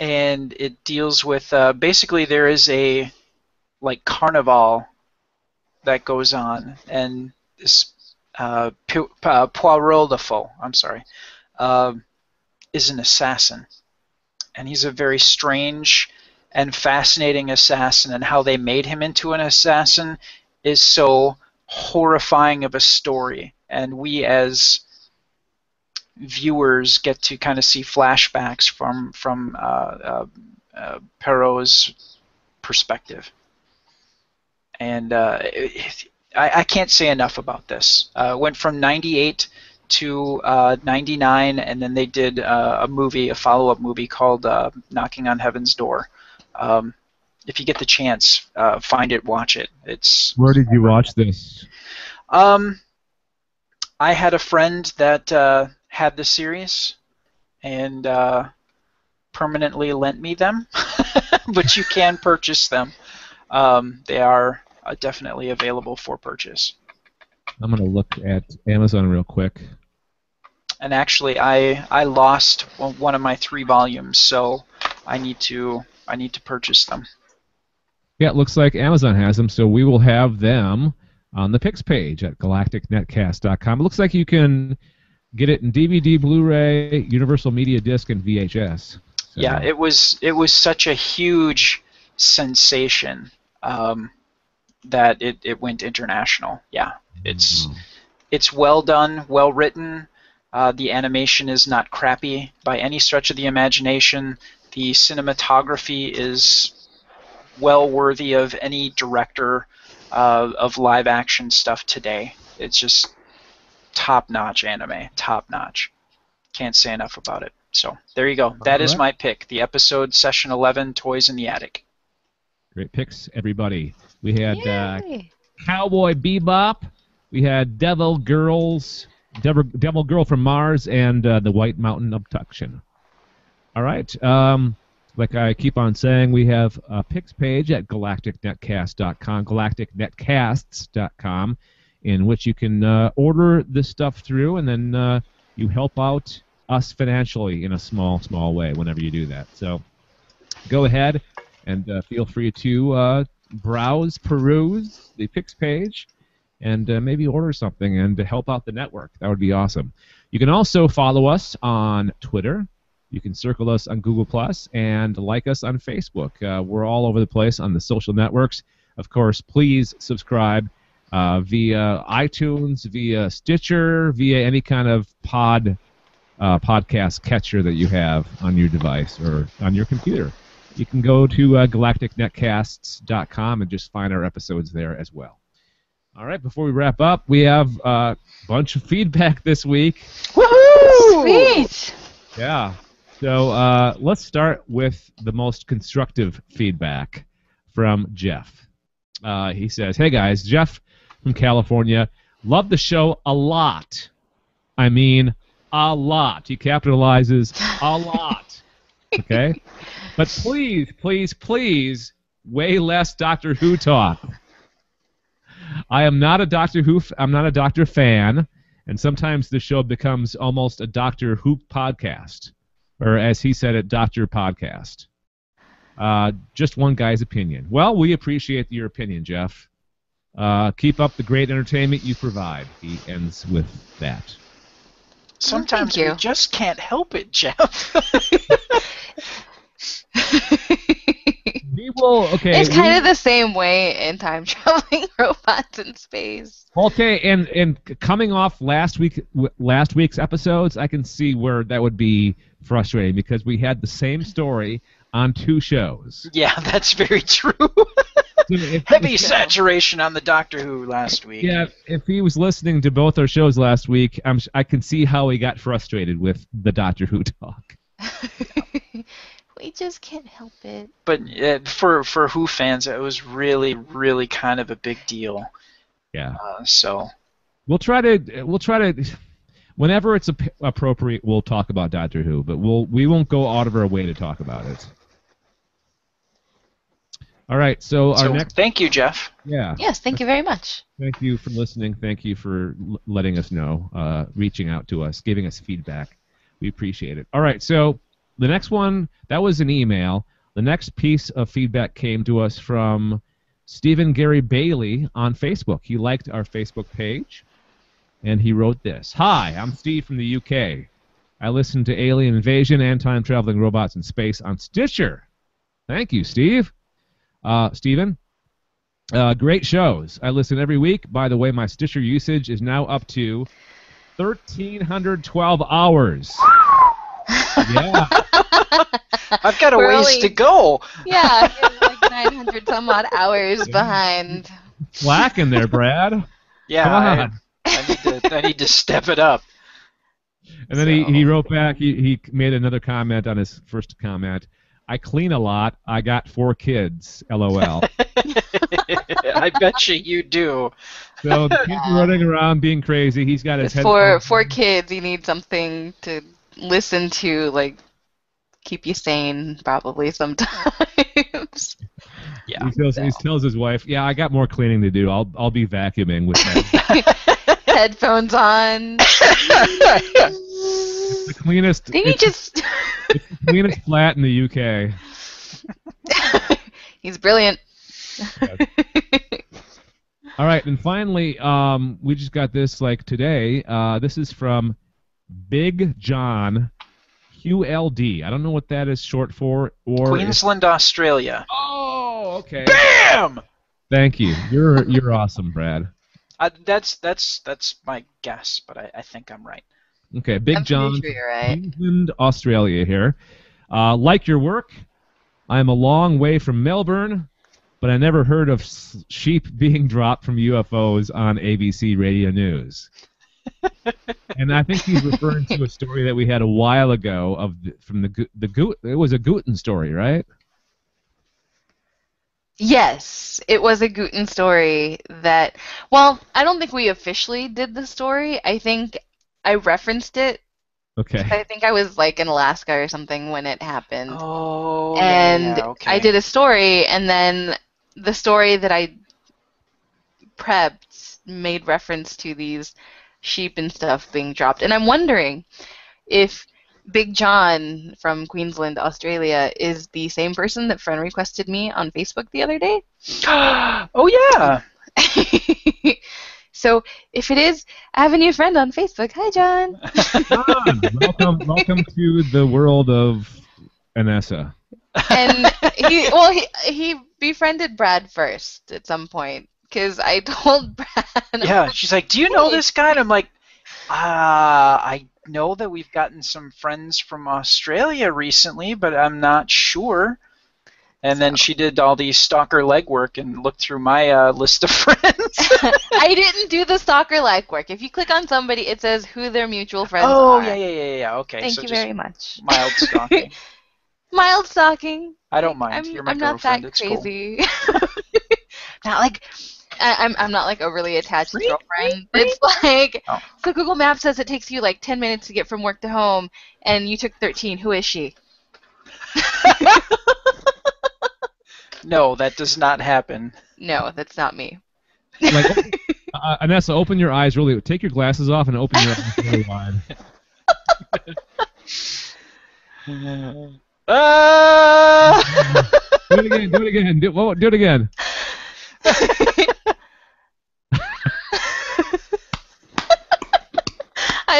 And it deals with uh, basically there is a like carnival that goes on, and this uh, uh, Poirot Lafaux, I'm sorry, um is an assassin, and he's a very strange and fascinating assassin. And how they made him into an assassin is so horrifying of a story, and we as viewers get to kind of see flashbacks from from uh, uh, uh, Perot's perspective. And uh, it, I, I can't say enough about this. Uh, went from 98 to uh, 99, and then they did uh, a movie, a follow-up movie called uh, Knocking on Heaven's Door. Um, if you get the chance, uh, find it, watch it. It's
Where did you watch this?
um, I had a friend that uh, had the series and uh, permanently lent me them, but you can purchase them. Um, they are uh, definitely available for purchase.
I'm gonna look at Amazon real quick.
And actually, I I lost one one of my three volumes, so I need to I need to purchase them.
Yeah, it looks like Amazon has them, so we will have them on the picks page at galacticnetcast.com. It looks like you can get it in DVD, Blu-ray, Universal Media Disc, and VHS. So,
Yeah, it was it was such a huge sensation um, that it, it went international. Yeah, it's
Mhm.
it's well done, well written. Uh, the animation is not crappy by any stretch of the imagination. The cinematography is well worthy of any director uh, of live action stuff today. It's just top notch anime, top notch. Can't say enough about it. So there you go. That is
Alright.
my pick. The episode session 11, Toys in the Attic.
great picks, everybody. We had uh, Cowboy Bebop. We had Devil Girls, Devil, Devil Girl from Mars, and uh, the White Mountain Abduction. All right. Um, like I keep on saying, we have a picks page at galacticnetcast.com, galacticnetcasts.com, in which you can uh, order this stuff through, and then uh, you help out us financially in a small, small way whenever you do that. So go ahead and uh, feel free to uh, browse, peruse the picks page, and uh, maybe order something and to help out the network. That would be awesome. You can also follow us on Twitter You can circle us on Google Plus and like us on Facebook. Uh, we're all over the place on the social networks. Of course, please subscribe uh, via iTunes, via Stitcher, via any kind of pod uh, podcast catcher that you have on your device or on your computer. You can go to uh, galacticnetcasts.com and just find our episodes there as well. All right, before we wrap up, we have a bunch of feedback this week.
Woohoo!
Sweet.
Yeah. So uh, let's start with the most constructive feedback from Jeff. Uh, he says, Hey guys, Jeff from California. Love the show a lot. I mean, a lot. He capitalizes a lot. Okay? But please, please, please, way less Doctor Who talk. I am not a Doctor Who. F- I'm not a Doctor fan, and sometimes the show becomes almost a Doctor Who podcast, or as he said it, Doctor Podcast. Uh, just one guy's opinion. Well, we appreciate your opinion, Jeff. Uh, keep up the great entertainment you provide. He ends with that.
Sometimes
you.
we just can't help it, Jeff.
We will. Okay.
it's
we-
kind of the same way in time traveling robots in space.
Okay, and and coming off last week last week's episodes, I can see where that would be frustrating because we had the same story on two shows.
yeah, that's very true.
If-
Heavy
if-
saturation on the Doctor Who last week.
Yeah, if he was listening to both our shows last week, I'm, s- I can see how he got frustrated with the Doctor Who talk.
we just can't help it.
But uh, for for Who fans, it was really, really kind of a big deal.
Yeah,
Uh, so
we'll try to we'll try to whenever it's ap- appropriate, we'll talk about Doctor Who, but we'll we won't go out of our way to talk about it. All right, so our
so
next
thank you, Jeff.
yeah.
Yes, thank you very much.
Thank you for listening. Thank you for l- letting us know, uh, reaching out to us, giving us feedback. We appreciate it. All right, so the next one, that was an email. The next piece of feedback came to us from Stephen Gary Bailey on Facebook. He liked our Facebook page, and he wrote this Hi, I'm Steve from the UK. I listen to Alien Invasion and Time Traveling Robots in Space on Stitcher. Thank you, Steve. Uh, Stephen, uh, great shows. I listen every week. By the way, my Stitcher usage is now up to 1,312 hours. yeah.
I've got a
We're
ways
only-
to go.
Yeah, you're like 900 some odd hours behind.
Slacking there, Brad.
Yeah,
Come
I,
on.
I need to I need to step it up.
And then he, he wrote back, he, he made another comment on his first comment. I clean a lot. I got four kids. LOL.
I bet you you do.
so the kids running around being crazy. He's got his head.
For for kids, you need something to listen to, like keep you sane, probably sometimes.
Yeah.
He tells, he tells his wife, "Yeah, I got more cleaning to do. I'll I'll be vacuuming with that."
Headphones on.
the cleanest.
Didn't you
it's
just?
the cleanest flat in the UK.
He's brilliant.
All right, and finally, um, we just got this like today. Uh, this is from Big John QLD. I don't know what that is short for, or if-
Queensland, Australia.
oh, okay.
Bam!
Thank you. You're you're awesome, Brad.
Uh, that's that's that's my guess, but I, I think I'm right.
Okay, Big
I'm
John,
sure you're right.
Queensland, Australia here. Uh, like your work, I'm a long way from Melbourne, but I never heard of sheep being dropped from UFOs on ABC Radio News. and I think he's referring to a story that we had a while ago of the, from the Gu- the Gu- it was a Guten story, right?
Yes, it was a Guten story that. Well, I don't think we officially did the story. I think I referenced it.
Okay.
I think I was like in Alaska or something when it happened.
Oh,
and
yeah, okay.
I did a story, and then the story that I prepped made reference to these sheep and stuff being dropped. And I'm wondering if Big John from Queensland, Australia, is the same person that friend requested me on Facebook the other day.
oh yeah.
So if it is, I have a new friend on Facebook. Hi, John.
John, welcome, welcome to the world of Anessa.
and he well he he befriended Brad first at some point because I told Brad.
yeah, she's like, "Do you know this guy?" And I'm like, "Ah, I know that we've gotten some friends from Australia recently, but I'm not sure." And then she did all the stalker legwork and looked through my uh, list of friends.
I didn't do the stalker legwork. If you click on somebody, it says who their mutual friends
oh
are.
yeah, yeah, yeah, yeah. Okay,
Thank
so
you very much.
mild stalking.
Mild stalking.
I don't mind.
I'm,
You're my
I'm not that
it's cool.
crazy. not like I, I'm I'm not like overly attached
Really?
girlfriend. It's like
Oh.
so Google Maps says it takes you like 10 minutes to get from work to home, and you took 13. Who is she?
No, that does not happen.
No, that's not me.
Like, uh, Anessa, open your eyes really. Take your glasses off and open your eyes really wide.
Ah!
Do it again. Do it again. Do, whoa, do it again.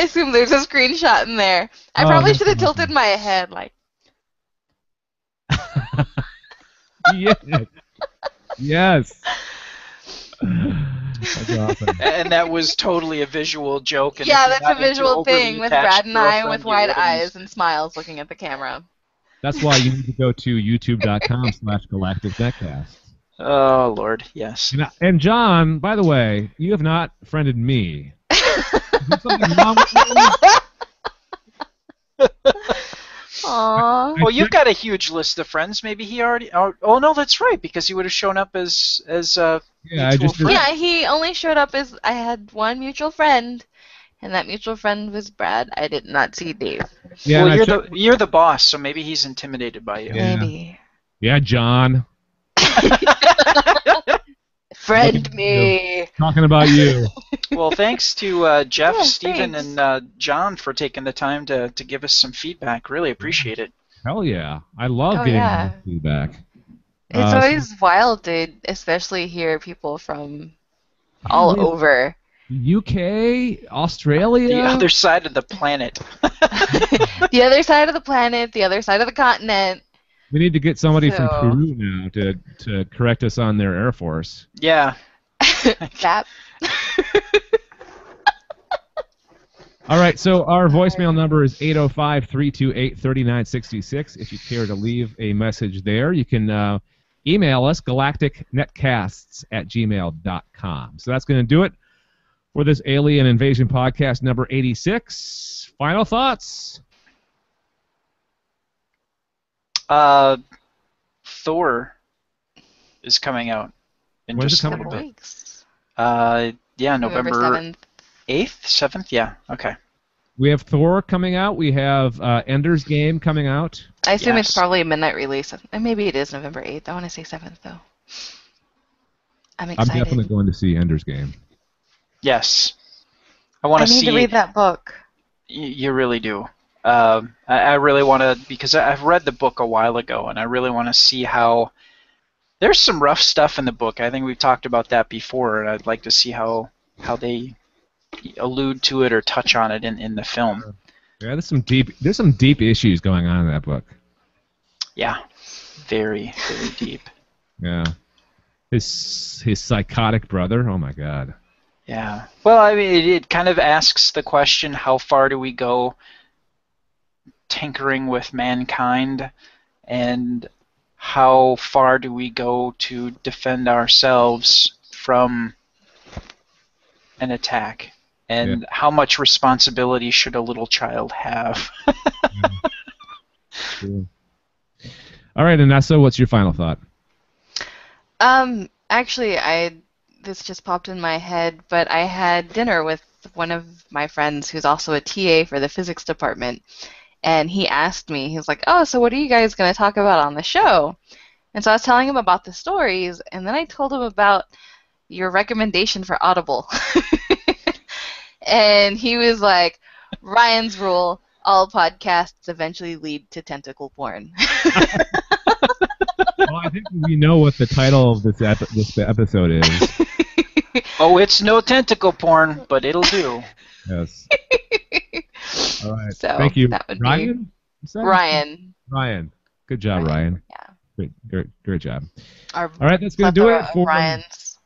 I assume there's a screenshot in there. I
Oh,
probably should have
something.
tilted my head like.
yes. Yes. That's awesome.
and that was totally a visual joke. And
yeah, that's a visual
overly
thing with Brad and I with wide eyes and smiles looking at the camera.
That's why you need to go to youtube.com slash galactic netcast.
Oh Lord, yes.
And, and John, by the way, you have not friended me. Is there something wrong with you?
Aww.
Well, you've got a huge list of friends. Maybe he already. Oh, oh no, that's right, because he would have shown up as as uh.
Yeah, I just
friend.
Yeah, he only showed up as I had one mutual friend, and that mutual friend was Brad. I did not see Dave.
yeah,
well, you're
checked-
the you're the boss, so maybe he's intimidated by you.
Yeah.
Maybe.
yeah, John,
Friend me.
talking about you.
well, thanks to uh, Jeff,
Yeah,
Stephen, and uh, John for taking the time to to give us some feedback. Really appreciate it.
Hell yeah, I love
Oh,
getting
yeah.
feedback.
It's
Uh,
always wild to especially hear people from all
Yeah.
over.
UK, Australia.
The other side of the planet.
the other side of the planet, the other side of the continent.
We need to get somebody from Peru now to to correct us on their air force.
Yeah.
that.
All right, so our voicemail number is 805-328-3966. If you care to leave a message there, you can uh, email us, galacticnetcasts at gmail.com. So that's going to do it for this Alien Invasion podcast number 86. Final thoughts?
Uh, Thor is coming out in
When's
just a little
Couple
bit.
weeks.
Uh, yeah,
November
November eighth, seventh. Yeah. Okay.
We have Thor coming out. We have uh, Ender's Game coming out.
I assume
Yes.
it's probably a midnight release. And maybe it is November 8th. I want to say 7th, though. I'm excited.
I'm definitely going to see Ender's Game.
Yes. I want
I
to
need
see.
to read that book.
Y- you really do. Um, I, I really want to because I- I've read the book a while ago, and I really want to see how. There's some rough stuff in the book. I think we've talked about that before, and I'd like to see how how they allude to it or touch on it in, in the film.
Yeah, there's some deep there's some deep issues going on in that book.
Yeah, very very deep.
Yeah. His his psychotic brother. Oh my god.
Yeah. Well, I mean, it, it kind of asks the question: How far do we go tinkering with mankind, and how far do we go to defend ourselves from an attack? And how much responsibility should a little child have?
Cool. All right, Anessa, what's your final thought?
Um, actually, I this just popped in my head, but I had dinner with one of my friends who's also a TA for the physics department, and he asked me, he was like, "Oh, so what are you guys going to talk about on the show?" And so I was telling him about the stories, and then I told him about your recommendation for Audible, and he was like, "Ryan's rule." All podcasts eventually lead to tentacle porn.
well, I think we know what the title of this ep- this episode is.
Oh, it's no tentacle porn, but it'll do.
Yes. All right.
So,
Thank you,
that would
Ryan. Is that-
Ryan,
Ryan. Good job, Ryan.
yeah.
Great, great, great job.
our
All right, that's gonna do it for
Ryans.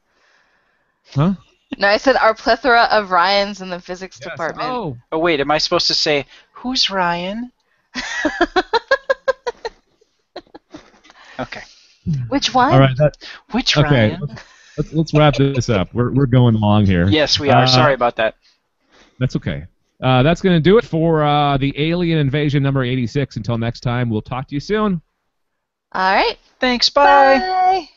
Huh?
No, I said our plethora of Ryans in the physics
Yes.
department.
Oh,
Oh wait, am I supposed to say who's Ryan? Okay.
Which one?
all right. That,
Which
okay.
Ryan?
Let's, let's wrap this up. We're we're going long here.
Yes, we are.
Uh,
Sorry about that.
That's okay. Uh, that's going to do it for uh, the Alien Invasion number 86. Until next time, we'll talk to you soon.
All right.
Thanks. Bye.
Bye.